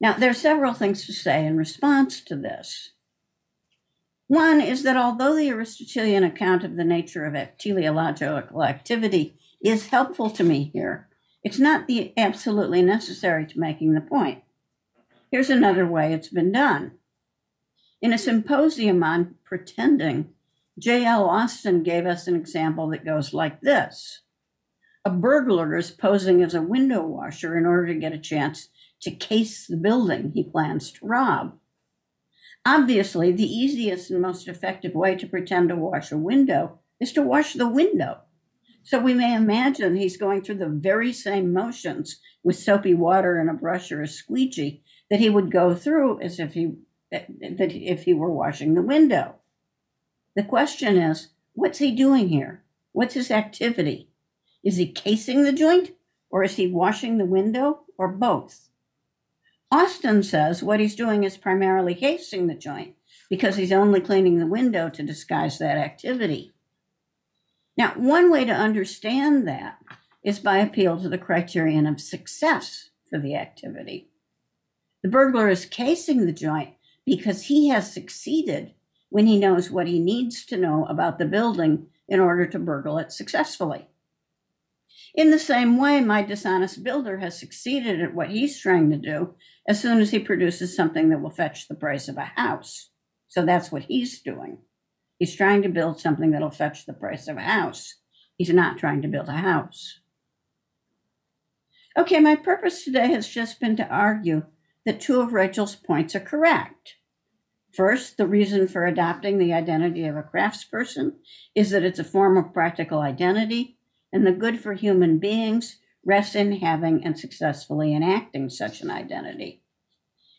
Now, there are several things to say in response to this. One is that although the Aristotelian account of the nature of teleological activity is helpful to me here, it's not the absolutely necessary to making the point. Here's another way it's been done. In a symposium on pretending, J.L. Austin gave us an example that goes like this A burglar is posing as a window washer in order to get a chance to case the building he plans to rob. Obviously, the easiest and most effective way to pretend to wash a window is to wash the window. So we may imagine he's going through the very same motions with soapy water and a brush or a squeegee that he would go through as if he that if he were washing the window. The question is, what's he doing here? What's his activity? Is he casing the joint or is he washing the window or both? Austin says what he's doing is primarily casing the joint because he's only cleaning the window to disguise that activity. Now, one way to understand that is by appeal to the criterion of success for the activity. The burglar is casing the joint because he has succeeded when he knows what he needs to know about the building in order to burgle it successfully. In the same way, my dishonest builder has succeeded at what he's trying to do as soon as he produces something that will fetch the price of a house. So that's what he's doing. He's trying to build something that'll fetch the price of a house. He's not trying to build a house. Okay, my purpose today has just been to argue that two of Rachel's points are correct. First, the reason for adopting the identity of a craftsperson is that it's a form of practical identity and the good for human beings rests in having and successfully enacting such an identity.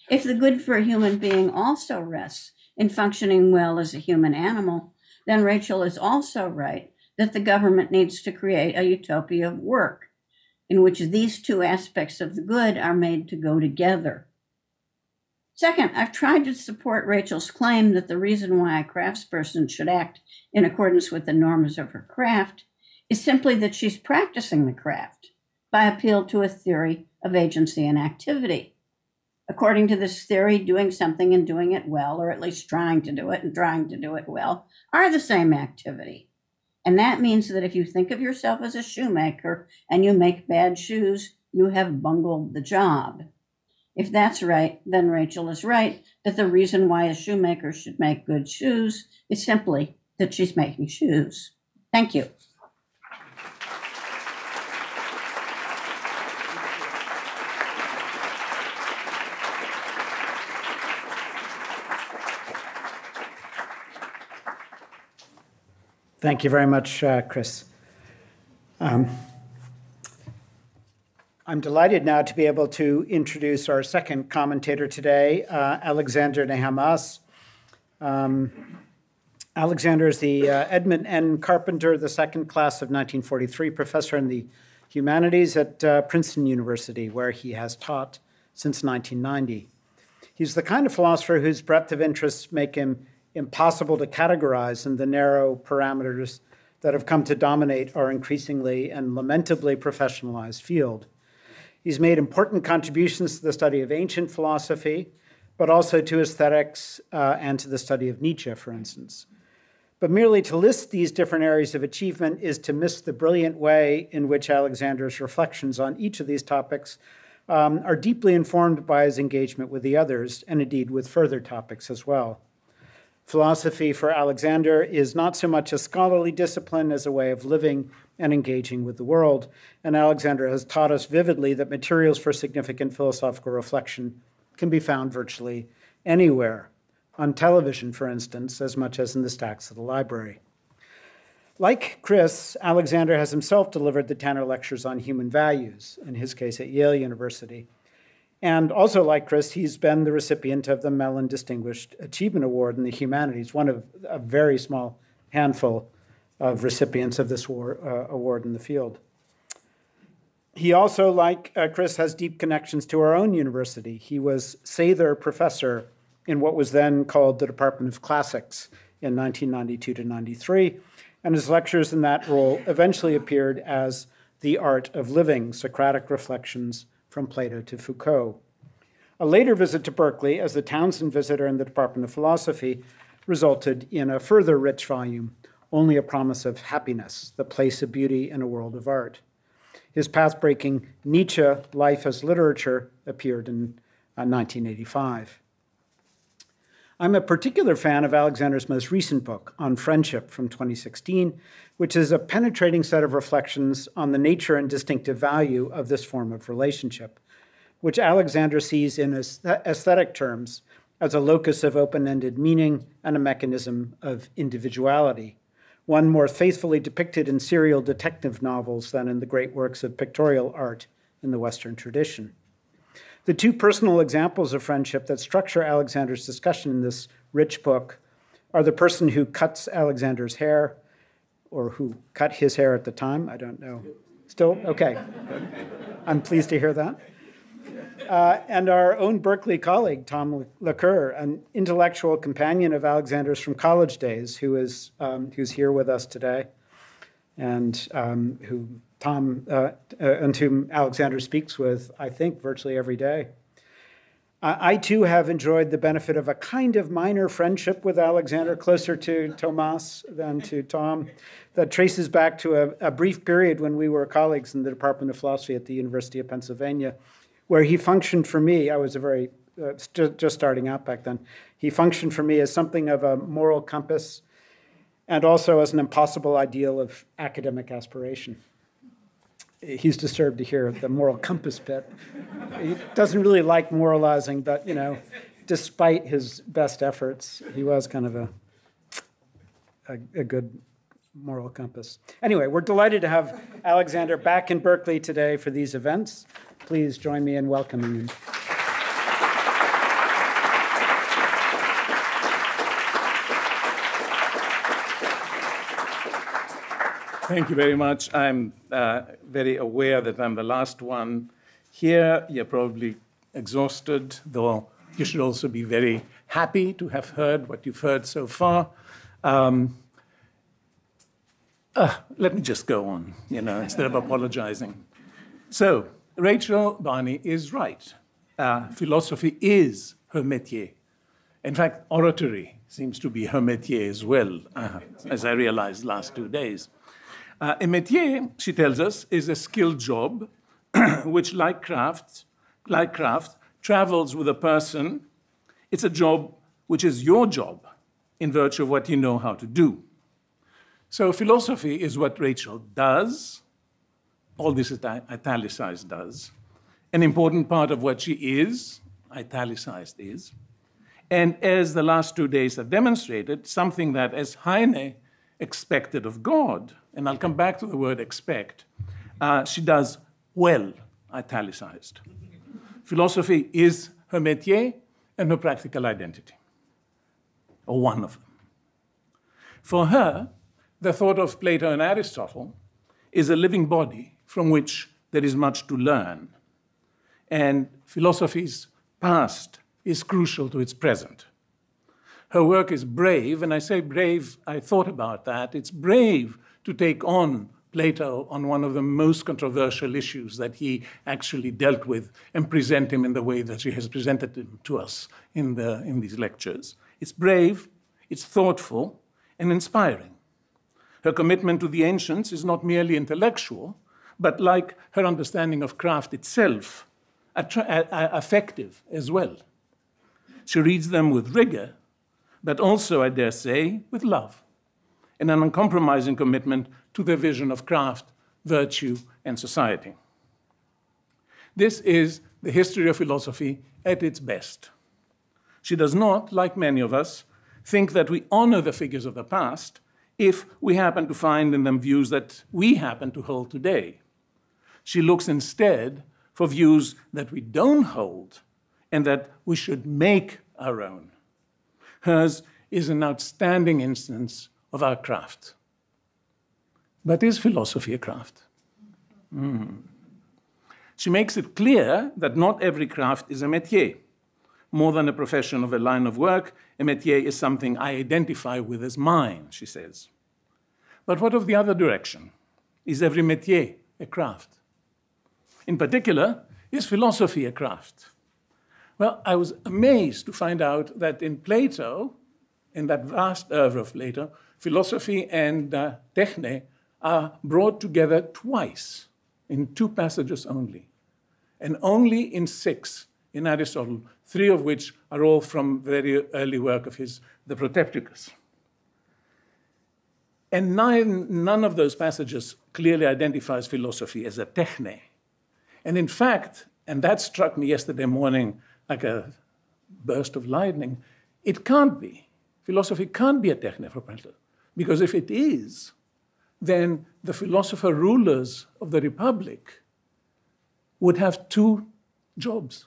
If the good for a human being also rests in functioning well as a human animal, then Rachel is also right that the government needs to create a utopia of work in which these two aspects of the good are made to go together. Second, I've tried to support Rachel's claim that the reason why a craftsperson should act in accordance with the norms of her craft is simply that she's practicing the craft by appeal to a theory of agency and activity. According to this theory, doing something and doing it well, or at least trying to do it and trying to do it well, are the same activity. And that means that if you think of yourself as a shoemaker and you make bad shoes, you have bungled the job. If that's right, then Rachel is right that the reason why a shoemaker should make good shoes is simply that she's making shoes. Thank you. Thank you very much, uh, Chris. Um, I'm delighted now to be able to introduce our second commentator today, uh, Alexander Nehamas. Um, Alexander is the uh, Edmund N. Carpenter the second class of 1943 professor in the humanities at uh, Princeton University, where he has taught since 1990. He's the kind of philosopher whose breadth of interests make him impossible to categorize in the narrow parameters that have come to dominate our increasingly and lamentably professionalized field. He's made important contributions to the study of ancient philosophy, but also to aesthetics uh, and to the study of Nietzsche, for instance. But merely to list these different areas of achievement is to miss the brilliant way in which Alexander's reflections on each of these topics um, are deeply informed by his engagement with the others, and indeed with further topics as well. Philosophy for Alexander is not so much a scholarly discipline as a way of living and engaging with the world. And Alexander has taught us vividly that materials for significant philosophical reflection can be found virtually anywhere, on television, for instance, as much as in the stacks of the library. Like Chris, Alexander has himself delivered the Tanner Lectures on Human Values, in his case at Yale University. And also, like Chris, he's been the recipient of the Mellon Distinguished Achievement Award in the humanities, one of a very small handful of recipients of this war, uh, award in the field. He also, like uh, Chris, has deep connections to our own university. He was Sather Professor in what was then called the Department of Classics in 1992 to 93, and his lectures in that role eventually appeared as The Art of Living Socratic Reflections from Plato to Foucault. A later visit to Berkeley as the Townsend visitor in the Department of Philosophy resulted in a further rich volume, Only a Promise of Happiness The Place of Beauty in a World of Art. His path breaking Nietzsche Life as Literature appeared in uh, 1985. I'm a particular fan of Alexander's most recent book, On Friendship, from 2016, which is a penetrating set of reflections on the nature and distinctive value of this form of relationship, which Alexander sees in aesthetic terms as a locus of open ended meaning and a mechanism of individuality, one more faithfully depicted in serial detective novels than in the great works of pictorial art in the Western tradition. The two personal examples of friendship that structure Alexander's discussion in this rich book are the person who cuts Alexander's hair, or who cut his hair at the time. I don't know. Still? Okay. I'm pleased to hear that. Uh, and our own Berkeley colleague, Tom Laqueur, an intellectual companion of Alexander's from college days, who is um, who's here with us today, and um, who Tom uh, uh, and whom Alexander speaks with, I think, virtually every day. I too have enjoyed the benefit of a kind of minor friendship with Alexander, closer to Tomas than to Tom, that traces back to a, a, brief period when we were colleagues in the Department of Philosophy at the University of Pennsylvania, where he functioned for me. I was a very uh, st- just starting out back then. He functioned for me as something of a moral compass, and also as an impossible ideal of academic aspiration he's disturbed to hear the moral compass bit. He doesn't really like moralizing, but you know, despite his best efforts, he was kind of a a, a good moral compass. Anyway, we're delighted to have Alexander back in Berkeley today for these events. Please join me in welcoming him. Thank you very much. I'm uh, very aware that I'm the last one here. You're probably exhausted, though you should also be very happy to have heard what you've heard so far. Um, uh, let me just go on, you know, instead of apologizing. So, Rachel Barney is right. Uh, philosophy is her métier. In fact, oratory seems to be her métier as well, uh, as I realized last two days. Uh, a métier, she tells us, is a skilled job which, like craft, like craft, travels with a person. It's a job which is your job in virtue of what you know how to do. So philosophy is what Rachel does. All this is italicized does. An important part of what she is, italicized is. And as the last two days have demonstrated, something that, as Heine expected of God, and I'll come back to the word expect, uh, she does well, italicized. Philosophy is her métier and her practical identity, or one of them. For her, the thought of Plato and Aristotle is a living body from which there is much to learn. And philosophy's past is crucial to its present. Her work is brave, and I say brave, I thought about that. It's brave to take on Plato on one of the most controversial issues that he actually dealt with and present him in the way that she has presented him to us in, the, in these lectures. It's brave, it's thoughtful, and inspiring. Her commitment to the ancients is not merely intellectual, but like her understanding of craft itself, affective as well. She reads them with rigor, but also, I dare say, with love, and an uncompromising commitment to their vision of craft, virtue, and society. This is the history of philosophy at its best. She does not, like many of us, think that we honor the figures of the past if we happen to find in them views that we happen to hold today. She looks instead for views that we don't hold and that we should make our own. Hers is an outstanding instance of our craft. But is philosophy a craft? Mm. She makes it clear that not every craft is a métier. More than a profession of a line of work, a métier is something I identify with as mine, she says. But what of the other direction? Is every métier a craft? In particular, is philosophy a craft? Well, I was amazed to find out that in Plato, in that vast oeuvre of Plato, philosophy and uh, techne are brought together twice in two passages only, and only in six in Aristotle, three of which are all from very early work of his, the Protrepticus. And nine, none of those passages clearly identifies philosophy as a techne. And in fact, and that struck me yesterday morning like a burst of lightning, it can't be. Philosophy can't be a techne for Plato, because if it is, then the philosopher rulers of the Republic would have two jobs,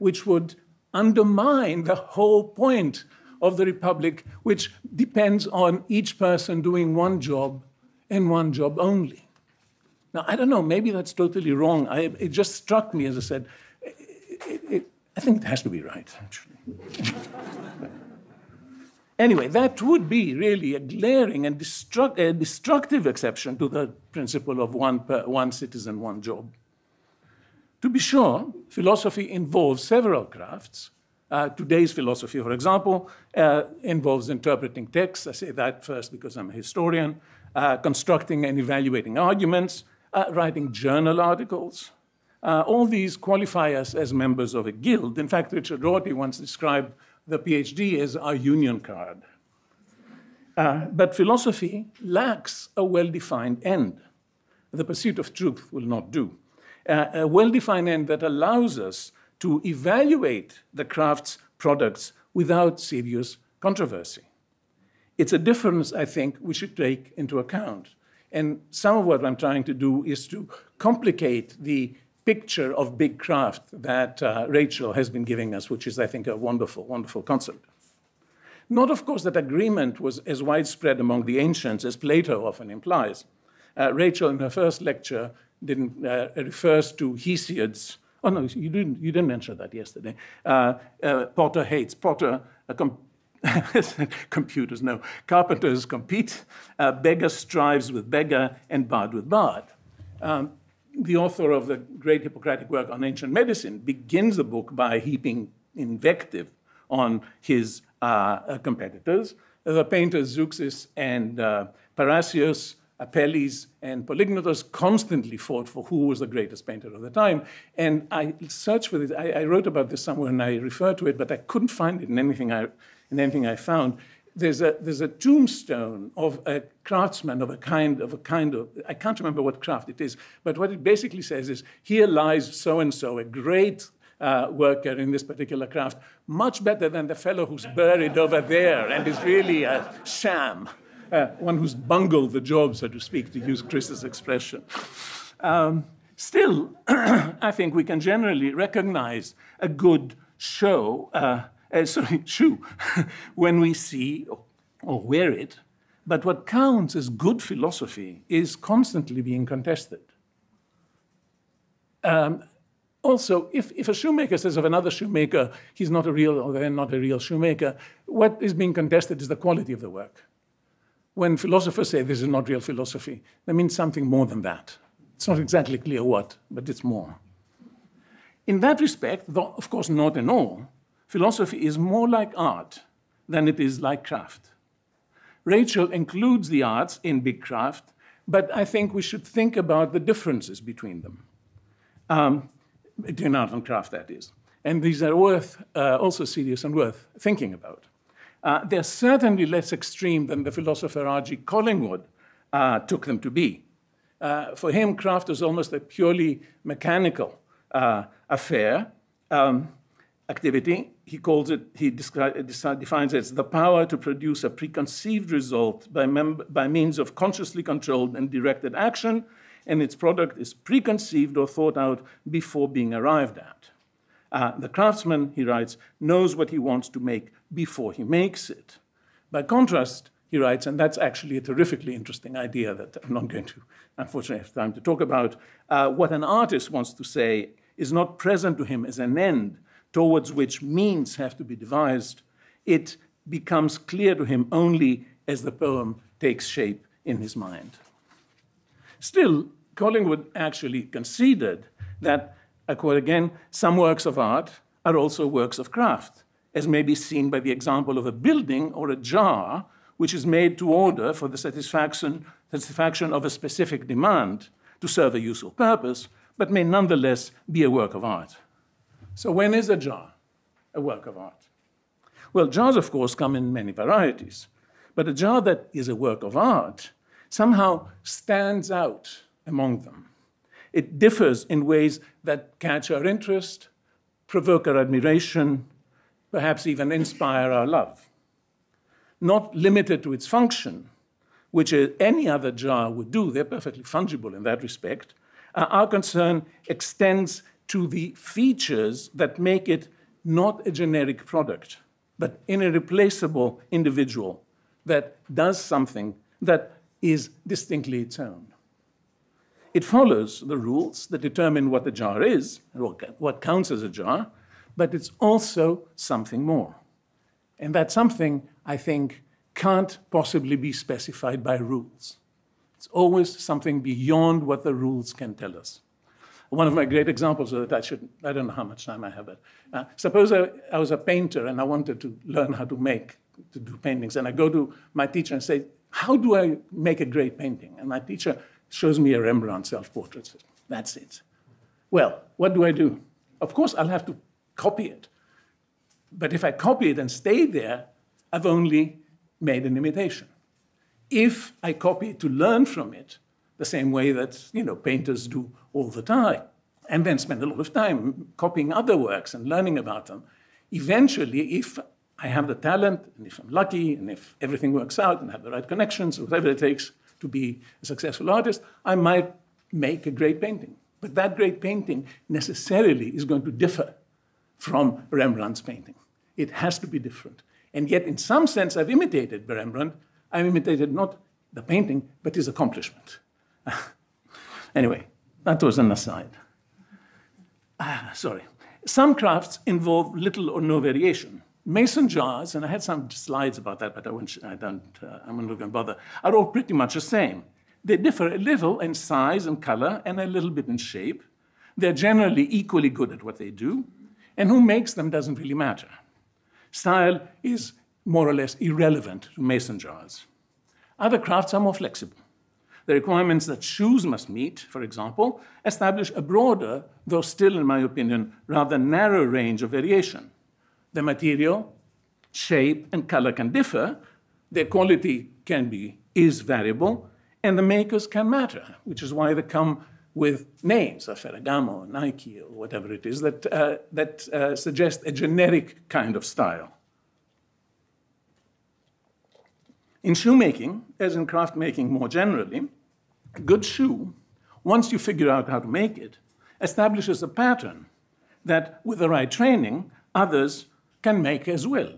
which would undermine the whole point of the Republic, which depends on each person doing one job and one job only. Now, I don't know, maybe that's totally wrong. I, it just struck me, as I said, it, it, I think it has to be right, actually. Anyway, that would be really a glaring and destruct, a destructive exception to the principle of one, per, one citizen, one job. To be sure, philosophy involves several crafts. Uh, today's philosophy, for example, uh, involves interpreting texts. I say that first because I'm a historian, uh, constructing and evaluating arguments, uh, writing journal articles. Uh, all these qualify us as members of a guild. In fact, Richard Rorty once described the PhD is our union card. Uh, but philosophy lacks a well defined end. The pursuit of truth will not do. Uh, a well defined end that allows us to evaluate the craft's products without serious controversy. It's a difference, I think, we should take into account. And some of what I'm trying to do is to complicate the picture of big craft that uh, Rachel has been giving us, which is, I think, a wonderful, wonderful concept. Not, of course, that agreement was as widespread among the ancients as Plato often implies. Uh, Rachel, in her first lecture, didn't uh, refers to Hesiod's. Oh no, you didn't. You didn't mention that yesterday. Uh, uh, Potter hates Potter. Com- computers, no. Carpenters compete. Uh, beggar strives with beggar, and bard with bard. Um, the author of the great Hippocratic work on ancient medicine begins the book by heaping invective on his uh, competitors. The painters Zeuxis and uh, Parrhasius, Apelles, and Polygnotus constantly fought for who was the greatest painter of the time. And I searched for this. I, I wrote about this somewhere and I referred to it, but I couldn't find it in anything I, in anything I found there's a, there's a tombstone of a craftsman of a kind of a kind of I can't remember what craft it is, but what it basically says is here lies so and so, a great uh, worker in this particular craft, much better than the fellow who's buried over there and is really a sham, uh, one who's bungled the job, so to speak, to use Chris's expression. Um, still, I think we can generally recognize a good show. Uh, uh, sorry, shoe when we see or wear it. But what counts as good philosophy is constantly being contested. Um, also, if, if a shoemaker says of another shoemaker, he's not a real or they're not a real shoemaker, what is being contested is the quality of the work. When philosophers say this is not real philosophy, that means something more than that. It's not exactly clear what, but it's more. In that respect, though of course not in all, philosophy is more like art than it is like craft. Rachel includes the arts in big craft, but I think we should think about the differences between them. Um, between art and craft, that is. And these are worth, uh, also serious and worth thinking about. Uh, they're certainly less extreme than the philosopher R.G. Collingwood uh, took them to be. Uh, for him, craft is almost a purely mechanical uh, affair. Um, activity. He calls it, he defines it as the power to produce a preconceived result by, by means of consciously controlled and directed action, and its product is preconceived or thought out before being arrived at. Uh, the craftsman, he writes, knows what he wants to make before he makes it. By contrast, he writes, and that's actually a terrifically interesting idea that I'm not going to, unfortunately, have time to talk about. Uh, what an artist wants to say is not present to him as an end, towards which means have to be devised, it becomes clear to him only as the poem takes shape in his mind. Still, Collingwood actually conceded that, I quote again, some works of art are also works of craft, as may be seen by the example of a building or a jar which is made to order for the satisfaction, satisfaction of a specific demand to serve a useful purpose, but may nonetheless be a work of art. So, when is a jar a work of art? Well, jars, of course, come in many varieties, but a jar that is a work of art somehow stands out among them. It differs in ways that catch our interest, provoke our admiration, perhaps even inspire our love. Not limited to its function, which any other jar would do, they're perfectly fungible in that respect. Uh, our concern extends to the features that make it not a generic product, but an irreplaceable individual that does something that is distinctly its own. It follows the rules that determine what a jar is, what counts as a jar, but it's also something more. And that something, I think, can't possibly be specified by rules. It's always something beyond what the rules can tell us. One of my great examples of that, I, should, I don't know how much time I have, but uh, suppose I, I was a painter and I wanted to learn how to make, to do paintings, and I go to my teacher and say, how do I make a great painting? And my teacher shows me a Rembrandt self-portrait. That's it. Well, what do I do? Of course, I'll have to copy it. But if I copy it and stay there, I've only made an imitation. If I copy it to learn from it, the same way that you know painters do all the time, and then spend a lot of time copying other works and learning about them. Eventually, if I have the talent, and if I'm lucky, and if everything works out, and have the right connections, whatever it takes to be a successful artist, I might make a great painting. But that great painting necessarily is going to differ from Rembrandt's painting. It has to be different. And yet, in some sense, I've imitated Rembrandt. I've imitated not the painting, but his accomplishment. anyway, that was an aside. Ah, sorry. Some crafts involve little or no variation. Mason jars, and I had some slides about that, but I, won't, I don't, uh, I'm not going to bother, are all pretty much the same. They differ a little in size and color and a little bit in shape. They're generally equally good at what they do, and who makes them doesn't really matter. Style is more or less irrelevant to mason jars. Other crafts are more flexible. The requirements that shoes must meet, for example, establish a broader, though still, in my opinion, rather narrow range of variation. The material, shape, and color can differ, their quality can be, is variable, and the makers can matter, which is why they come with names, a Ferragamo, Nike, or whatever it is, that, uh, that uh, suggest a generic kind of style. In shoemaking, as in craft making more generally, a good shoe, once you figure out how to make it, establishes a pattern that, with the right training, others can make as well.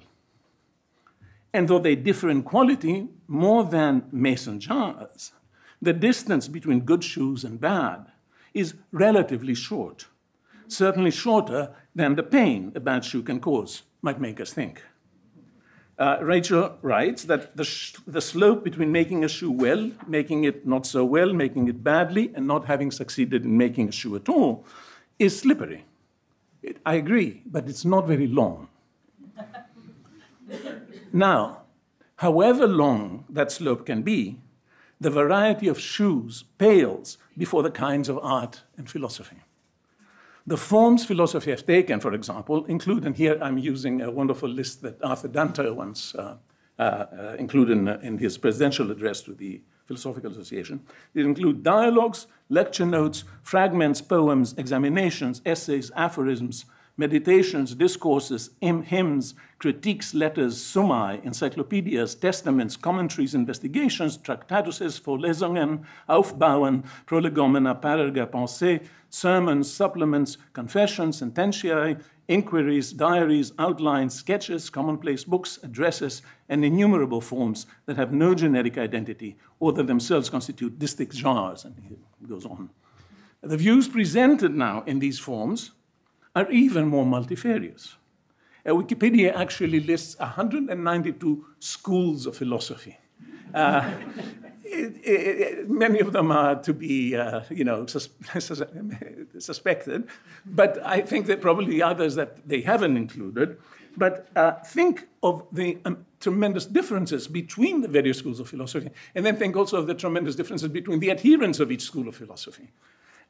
And though they differ in quality more than mason jars, the distance between good shoes and bad is relatively short, certainly shorter than the pain a bad shoe can cause, might make us think. Uh, Rachel writes that the, the slope between making a shoe well, making it not so well, making it badly, and not having succeeded in making a shoe at all is slippery. It, I agree, but it's not very long. now, however long that slope can be, the variety of shoes pales before the kinds of art and philosophy. The forms philosophy has taken, for example, include, and here I'm using a wonderful list that Arthur Danto once uh, uh, uh, included in, in, his presidential address to the Philosophical Association. They include dialogues, lecture notes, fragments, poems, examinations, essays, aphorisms, meditations, discourses, hymns, critiques, letters, summae, encyclopedias, testaments, commentaries, investigations, tractatuses, Vorlesungen, Aufbauen, prolegomena, parerga, pensée, sermons, supplements, confessions, sententiae, inquiries, diaries, outlines, sketches, commonplace books, addresses, and innumerable forms that have no generic identity or that themselves constitute distinct genres, and it goes on. The views presented now in these forms are even more multifarious. Uh, Wikipedia actually lists 192 schools of philosophy. Uh, it, it, many of them are to be, uh, you know, sus suspected, but I think there are probably others that they haven't included. But uh, think of the um, tremendous differences between the various schools of philosophy, and then think also of the tremendous differences between the adherents of each school of philosophy.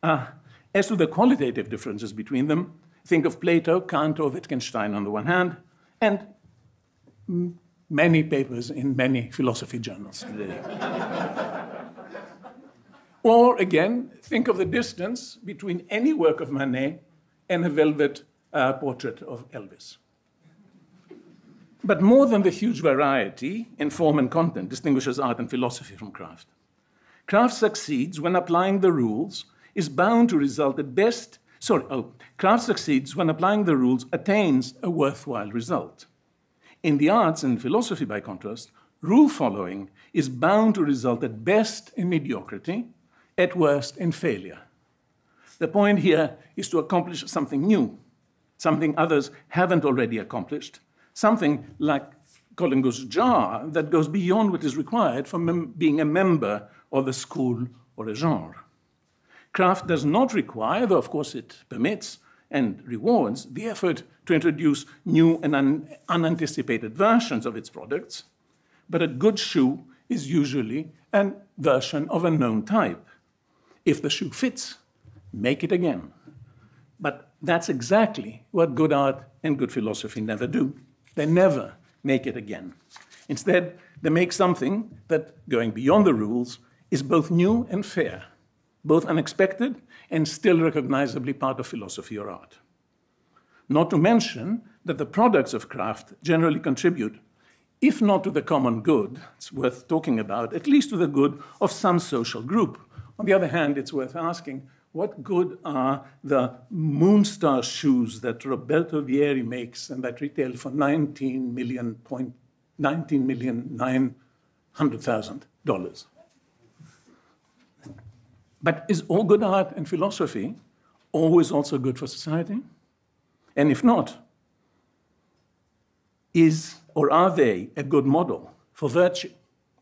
Uh, as to the qualitative differences between them, think of Plato, Kant, or Wittgenstein on the one hand, and many papers in many philosophy journals today. or again, think of the distance between any work of Manet and a velvet uh, portrait of Elvis. But more than the huge variety in form and content distinguishes art and philosophy from craft. Craft succeeds when applying the rules is bound to result at best. Sorry, oh, craft succeeds when applying the rules attains a worthwhile result. In the arts and philosophy, by contrast, rule following is bound to result at best in mediocrity, at worst in failure. The point here is to accomplish something new, something others haven't already accomplished, something like Collingwood's jar that goes beyond what is required for being a member of a school or a genre. Craft does not require, though of course it permits, and rewards the effort to introduce new and un unanticipated versions of its products. But a good shoe is usually a version of a known type. If the shoe fits, make it again. But that's exactly what good art and good philosophy never do. They never make it again. Instead, they make something that, going beyond the rules, is both new and fair, both unexpected and still recognizably part of philosophy or art. Not to mention that the products of craft generally contribute, if not to the common good, it's worth talking about, at least to the good of some social group. On the other hand, it's worth asking what good are the Moonstar shoes that Roberto Vieri makes and that retail for 19 million point, 19 million nine hundred thousand dollars? But is all good art and philosophy always also good for society? And if not, is or are they a good model for virtue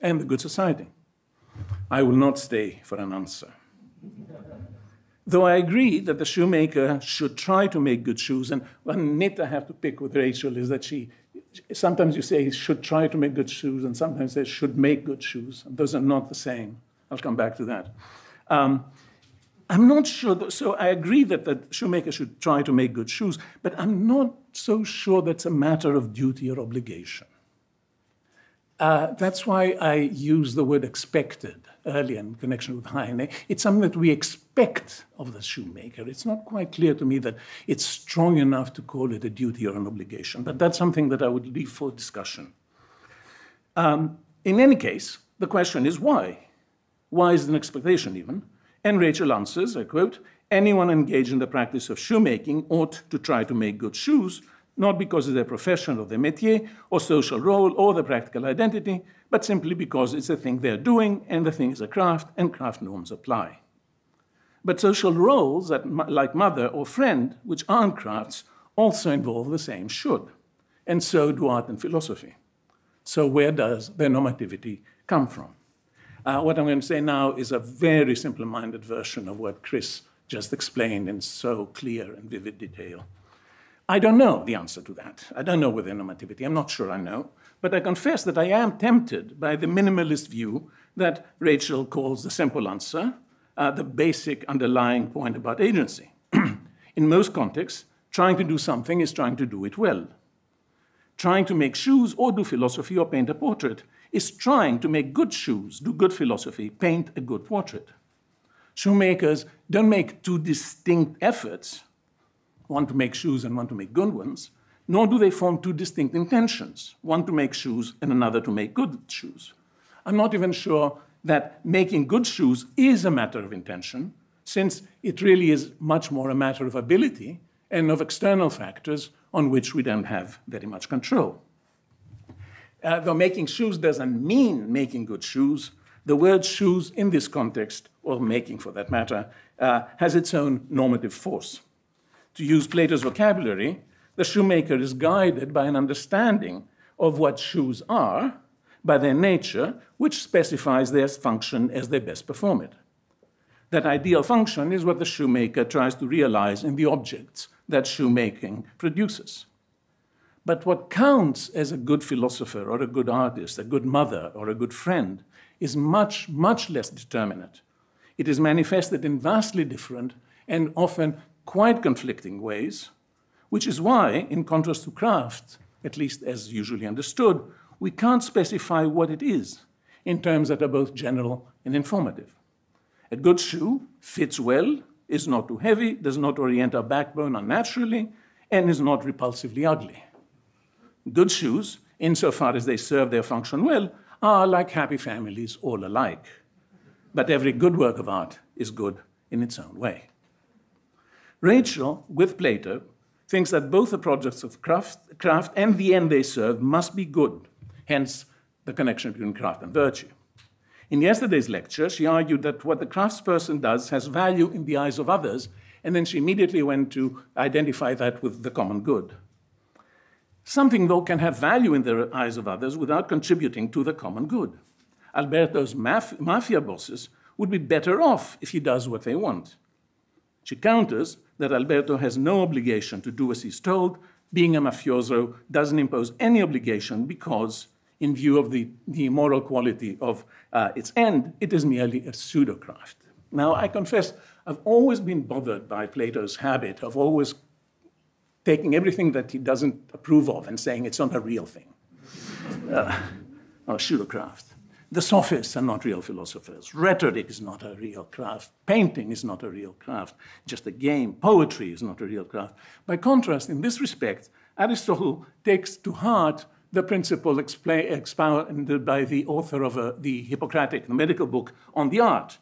and the good society? I will not stay for an answer. Though I agree that the shoemaker should try to make good shoes, and one nit I have to pick with Rachel is that she sometimes you say he should try to make good shoes, and sometimes they should make good shoes. Those are not the same. I'll come back to that. Um, I'm not sure, that, so I agree that the shoemaker should try to make good shoes, but I'm not so sure that's a matter of duty or obligation. Uh, that's why I use the word expected earlier in connection with Heine. It's something that we expect of the shoemaker. It's not quite clear to me that it's strong enough to call it a duty or an obligation, but that's something that I would leave for discussion. Um, in any case, the question is why? Why is it an expectation even? And Rachel answers, I quote, anyone engaged in the practice of shoemaking ought to try to make good shoes, not because of their profession or their métier or social role or their practical identity, but simply because it's a thing they're doing and the thing is a craft and craft norms apply. But social roles, that, like mother or friend, which aren't crafts, also involve the same should. And so do art and philosophy. So, where does their normativity come from? Uh, what I'm going to say now is a very simple minded version of what Chris just explained in so clear and vivid detail. I don't know the answer to that. I don't know with normativity. I'm not sure I know. But I confess that I am tempted by the minimalist view that Rachel calls the simple answer, uh, the basic underlying point about agency. in most contexts, trying to do something is trying to do it well. Trying to make shoes or do philosophy or paint a portrait is trying to make good shoes, do good philosophy, paint a good portrait. Shoemakers don't make two distinct efforts, one to make shoes and one to make good ones, nor do they form two distinct intentions, one to make shoes and another to make good shoes. I'm not even sure that making good shoes is a matter of intention, since it really is much more a matter of ability and of external factors on which we don't have very much control. Uh, though making shoes doesn't mean making good shoes, the word shoes in this context, or making for that matter, uh, has its own normative force. To use Plato's vocabulary, the shoemaker is guided by an understanding of what shoes are, by their nature, which specifies their function as they best perform it. That ideal function is what the shoemaker tries to realize in the objects that shoemaking produces. But what counts as a good philosopher or a good artist, a good mother or a good friend, is much, much less determinate. It is manifested in vastly different and often quite conflicting ways, which is why, in contrast to craft, at least as usually understood, we can't specify what it is in terms that are both general and informative. A good shoe fits well, is not too heavy, does not orient our backbone unnaturally, and is not repulsively ugly. Good shoes, insofar as they serve their function well, are like happy families all alike. But every good work of art is good in its own way. Rachel, with Plato, thinks that both the projects of craft, craft and the end they serve must be good, hence the connection between craft and virtue. In yesterday's lecture, she argued that what the craftsperson does has value in the eyes of others, and then she immediately went to identify that with the common good. Something, though, can have value in the eyes of others without contributing to the common good. Alberto's maf- mafia bosses would be better off if he does what they want. She counters that Alberto has no obligation to do as he's told. Being a mafioso doesn't impose any obligation because, in view of the, the moral quality of uh, its end, it is merely a pseudocraft. Now, I confess, I've always been bothered by Plato's habit of always taking everything that he doesn't approve of and saying it's not a real thing. Uh, or pseudocraft. The sophists are not real philosophers. Rhetoric is not a real craft. Painting is not a real craft. Just a game. Poetry is not a real craft. By contrast, in this respect, Aristotle takes to heart the principle expounded by the author of uh, the Hippocratic, the medical book on the art,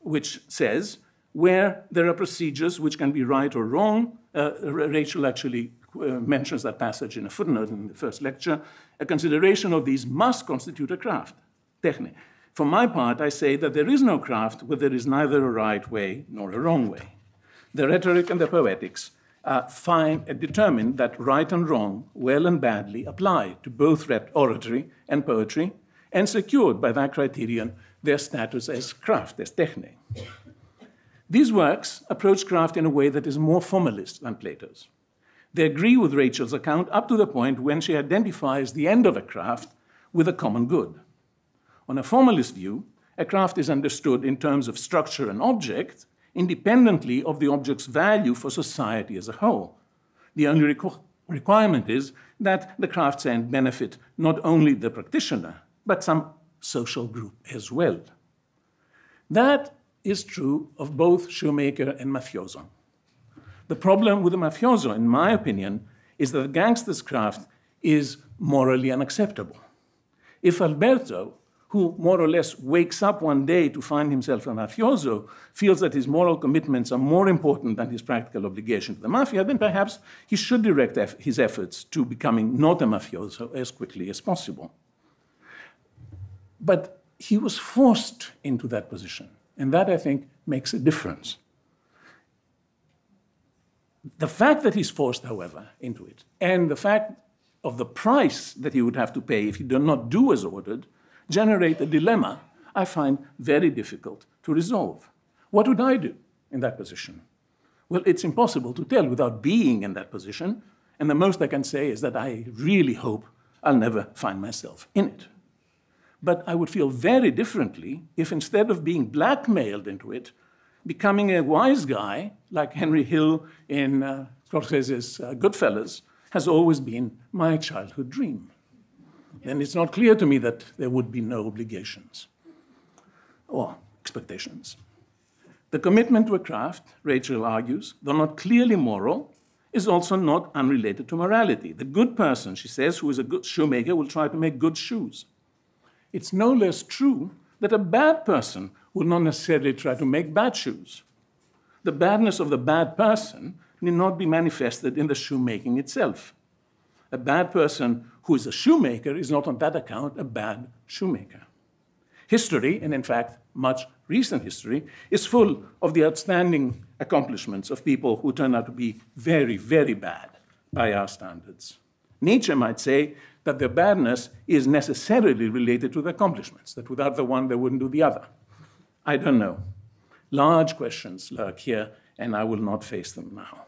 which says where there are procedures which can be right or wrong. Uh, Rachel actually uh, mentions that passage in a footnote in the first lecture. A consideration of these must constitute a craft, technique. For my part, I say that there is no craft where there is neither a right way nor a wrong way. The rhetoric and the poetics uh, find and determine that right and wrong, well and badly, apply to both oratory and poetry, and secured by that criterion their status as craft, as techne. These works approach craft in a way that is more formalist than Plato's. They agree with Rachel's account up to the point when she identifies the end of a craft with a common good. On a formalist view, a craft is understood in terms of structure and object, independently of the object's value for society as a whole. The only requ- requirement is that the craft's end benefit not only the practitioner, but some social group as well. That is true of both shoemaker and mafioso. The problem with the mafioso, in my opinion, is that the gangster's craft is morally unacceptable. If Alberto who more or less wakes up one day to find himself a mafioso, feels that his moral commitments are more important than his practical obligation to the mafia, then perhaps he should direct his efforts to becoming not a mafioso as quickly as possible. But he was forced into that position, and that, I think, makes a difference. The fact that he's forced, however, into it, and the fact of the price that he would have to pay if he did not do as ordered, generate a dilemma I find very difficult to resolve. What would I do in that position? Well, it's impossible to tell without being in that position, and the most I can say is that I really hope I'll never find myself in it. But I would feel very differently if instead of being blackmailed into it, becoming a wise guy like Henry Hill in uh, Scorsese's uh, Goodfellas has always been my childhood dream then it's not clear to me that there would be no obligations or expectations. The commitment to a craft, Rachel argues, though not clearly moral, is also not unrelated to morality. The good person, she says, who is a good shoemaker, will try to make good shoes. It's no less true that a bad person will not necessarily try to make bad shoes. The badness of the bad person need not be manifested in the shoemaking itself. A bad person who is a shoemaker is not on that account a bad shoemaker. History, and in fact, much recent history, is full of the outstanding accomplishments of people who turn out to be very, very bad by our standards. Nietzsche might say that their badness is necessarily related to their accomplishments, that without the one, they wouldn't do the other. I don't know. Large questions lurk here, and I will not face them now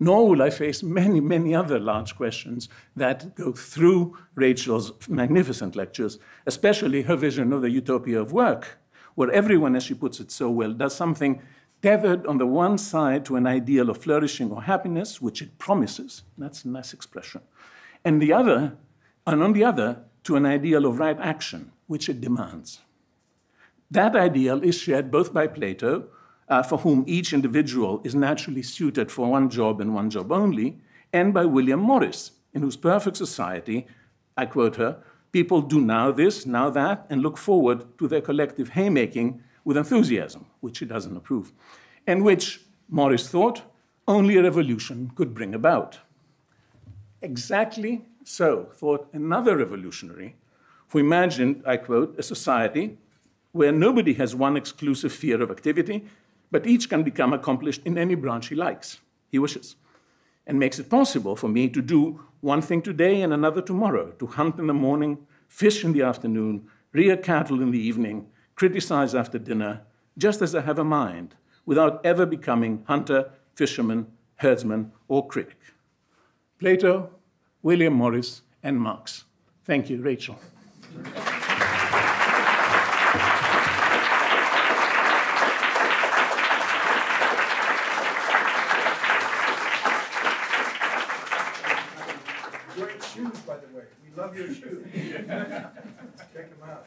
nor will I face many, many other large questions that go through Rachel's magnificent lectures, especially her vision of the utopia of work, where everyone, as she puts it so well, does something tethered on the one side to an ideal of flourishing or happiness, which it promises, that's a nice expression, and the other, and on the other, to an ideal of right action, which it demands. That ideal is shared both by Plato, uh, for whom each individual is naturally suited for one job and one job only, and by William Morris, in whose perfect society, I quote her, people do now this, now that, and look forward to their collective haymaking with enthusiasm, which she doesn't approve, and which, Morris thought, only a revolution could bring about. Exactly so thought another revolutionary who imagined, I quote, a society where nobody has one exclusive sphere of activity, but each can become accomplished in any branch he likes, he wishes, and makes it possible for me to do one thing today and another tomorrow, to hunt in the morning, fish in the afternoon, rear cattle in the evening, criticize after dinner, just as I have a mind, without ever becoming hunter, fisherman, herdsman, or critic. Plato, William Morris, and Marx. Thank you, Rachel. Great shoes, by the way. We love your shoes. Check them out.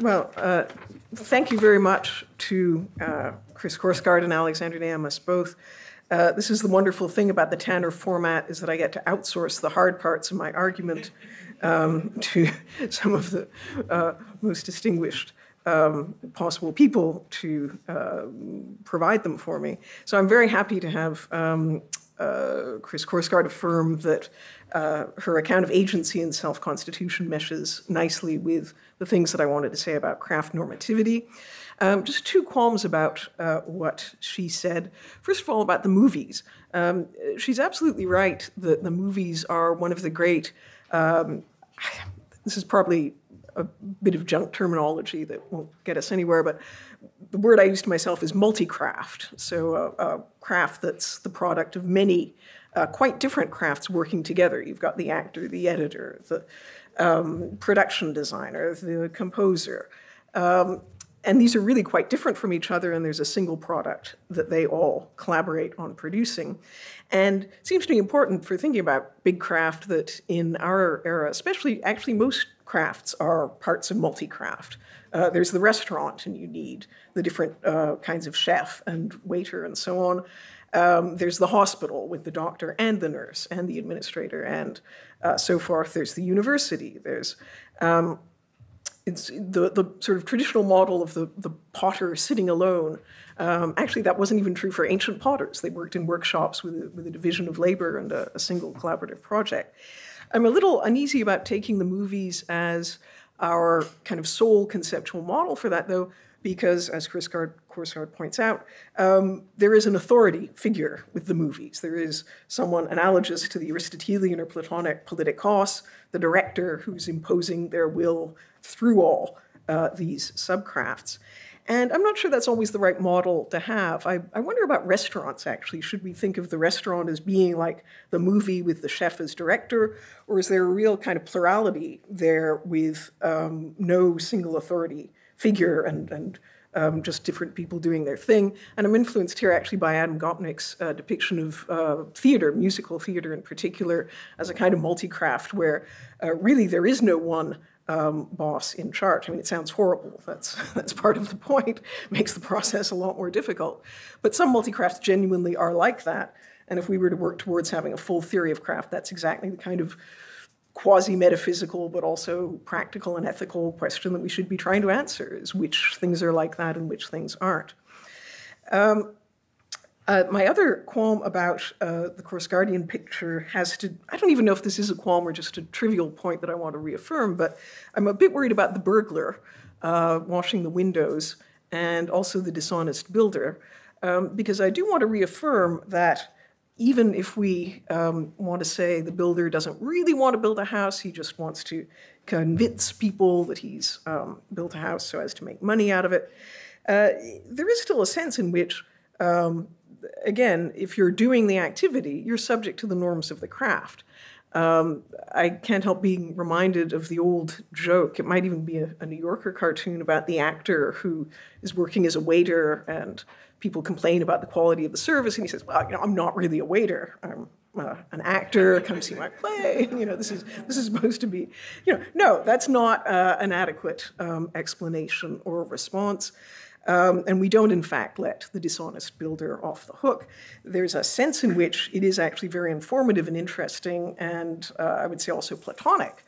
Well, uh, thank you very much to uh, Chris Korsgaard and Alexander Nehamas both. Uh, this is the wonderful thing about the Tanner format is that I get to outsource the hard parts of my argument um, to some of the uh, most distinguished um, possible people to uh, provide them for me. So I'm very happy to have um, uh, Chris Korsgaard affirm that uh, her account of agency and self-constitution meshes nicely with the things that I wanted to say about craft normativity. Um, just two qualms about uh, what she said. First of all, about the movies. Um, she's absolutely right that the movies are one of the great, um, this is probably a bit of junk terminology that won't get us anywhere, but the word I use to myself is multi-craft. So a, a craft that's the product of many uh, quite different crafts working together. You've got the actor, the editor, the um, production designer, the composer. Um, and these are really quite different from each other, and there's a single product that they all collaborate on producing. And it seems to me important for thinking about big craft that in our era, especially actually most crafts are parts of multi-craft. Uh, there's the restaurant, and you need the different uh, kinds of chef and waiter and so on. Um, there's the hospital with the doctor and the nurse and the administrator and uh, so forth. There's the university. There's um, it's the, the sort of traditional model of the, the potter sitting alone. Um, actually, that wasn't even true for ancient potters. They worked in workshops with a, with a division of labor and a, a single collaborative project. I'm a little uneasy about taking the movies as our kind of sole conceptual model for that, though, because, as Chris Korsgaard points out, um, there is an authority figure with the movies. There is someone analogous to the Aristotelian or Platonic politikos, the director who's imposing their will through all uh, these subcrafts. And I'm not sure that's always the right model to have. I, I, wonder about restaurants, actually. Should we think of the restaurant as being like the movie with the chef as director, or is there a real kind of plurality there with um, no single authority figure and, and um, just different people doing their thing. And I'm influenced here actually by Adam Gopnik's uh, depiction of uh, theater, musical theater in particular, as a kind of multi-craft where uh, really there is no one um, boss in charge. I mean, it sounds horrible. That's that's part of the point. Makes the process a lot more difficult. But some multi-crafts genuinely are like that. And if we were to work towards having a full theory of craft, that's exactly the kind of quasi-metaphysical but also practical and ethical question that we should be trying to answer is which things are like that and which things aren't. Um, uh, my other qualm about uh, the Guardian picture has to, I don't even know if this is a qualm or just a trivial point that I want to reaffirm, but I'm a bit worried about the burglar uh, washing the windows and also the dishonest builder, um, because I do want to reaffirm that even if we um, want to say the builder doesn't really want to build a house, he just wants to convince people that he's um, built a house so as to make money out of it, uh, there is still a sense in which, um, again, if you're doing the activity, you're subject to the norms of the craft. Um, I can't help being reminded of the old joke. It might even be a, a New Yorker cartoon about the actor who is working as a waiter and people complain about the quality of the service, and he says, "Well, you know, I'm not really a waiter. I'm uh, an actor. Come see my play. you know, this is this is supposed to be, you know, no, that's not uh, an adequate um, explanation or response." Um, and we don't, in fact, let the dishonest builder off the hook. There's a sense in which it is actually very informative and interesting, and uh, I would say also Platonic,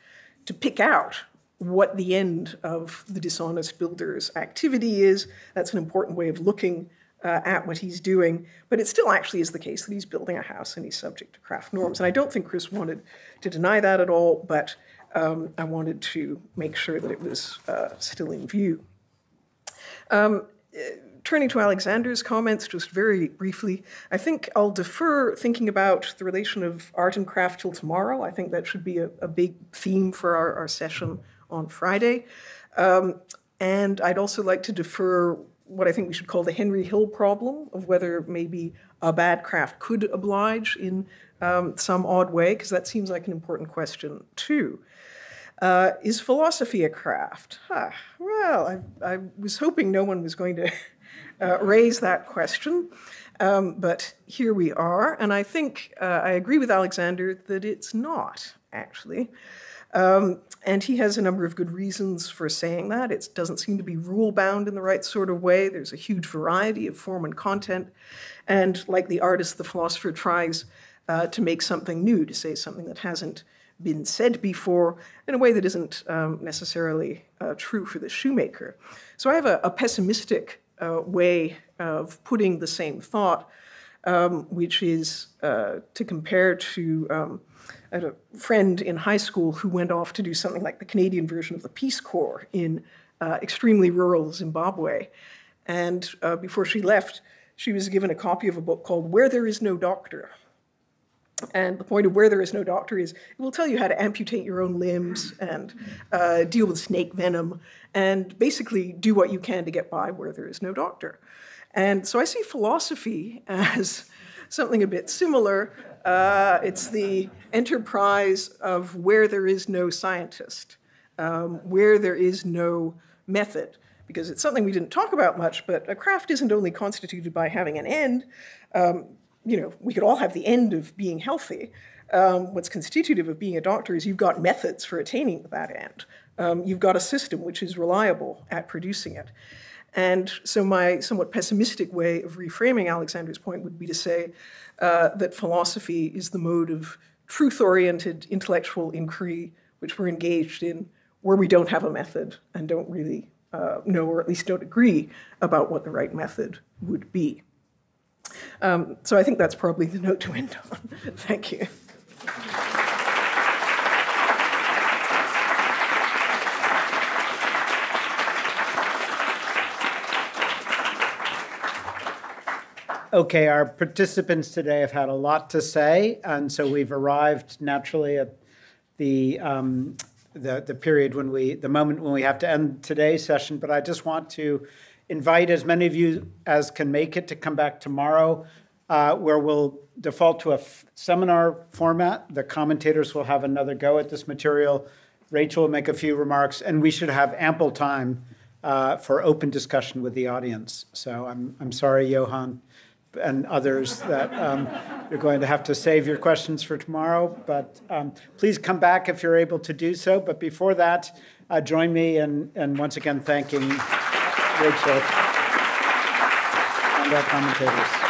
to pick out what the end of the dishonest builder's activity is. That's an important way of looking uh, at what he's doing, but it still actually is the case that he's building a house and he's subject to craft norms. And I don't think Chris wanted to deny that at all, but um, I wanted to make sure that it was uh, still in view. Um, turning to Alexander's comments just very briefly, I think I'll defer thinking about the relation of art and craft till tomorrow. I think that should be a, a big theme for our, our session on Friday. Um, and I'd also like to defer what I think we should call the Henry Hill problem of whether maybe a bad craft could oblige in um, some odd way, because that seems like an important question too. Uh, is philosophy a craft? Huh. Well, I, I, was hoping no one was going to uh, raise that question, um, but here we are, and I think uh, I agree with Alexander that it's not, actually. Um, and he has a number of good reasons for saying that. It doesn't seem to be rule bound in the right sort of way. There's a huge variety of form and content. And like the artist, the philosopher tries uh, to make something new, to say something that hasn't been said before in a way that isn't um, necessarily uh, true for the shoemaker. So I have a, a pessimistic uh, way of putting the same thought, um, which is uh, to compare to. Had a friend in high school who went off to do something like the Canadian version of the Peace Corps in uh, extremely rural Zimbabwe. And uh, before she left, she was given a copy of a book called Where There Is No Doctor. And the point of Where There Is No Doctor is it will tell you how to amputate your own limbs and uh, deal with snake venom and basically do what you can to get by where there is no doctor. And so I see philosophy as something a bit similar. Uh, it's the enterprise of where there is no scientist, um, where there is no method, because it's something we didn't talk about much, but a craft isn't only constituted by having an end. Um, you know, we could all have the end of being healthy. Um, what's constitutive of being a doctor is you've got methods for attaining that end. Um, you've got a system which is reliable at producing it. And so, my somewhat pessimistic way of reframing Alexander's point would be to say uh, that philosophy is the mode of truth oriented intellectual inquiry which we're engaged in where we don't have a method and don't really uh, know, or at least don't agree about what the right method would be. Um, so, I think that's probably the note to end on. Thank you. Okay, our participants today have had a lot to say, and so we've arrived naturally at the um, the, the period when we the moment when we have to end today's session. But I just want to invite as many of you as can make it to come back tomorrow, uh, where we'll default to a seminar format. The commentators will have another go at this material. Rachel will make a few remarks, and we should have ample time uh, for open discussion with the audience. So I'm I'm sorry, Johan and others that um, you're going to have to save your questions for tomorrow. But um, please come back if you're able to do so. But before that, uh, join me in, in once again thanking Rachel and our commentators.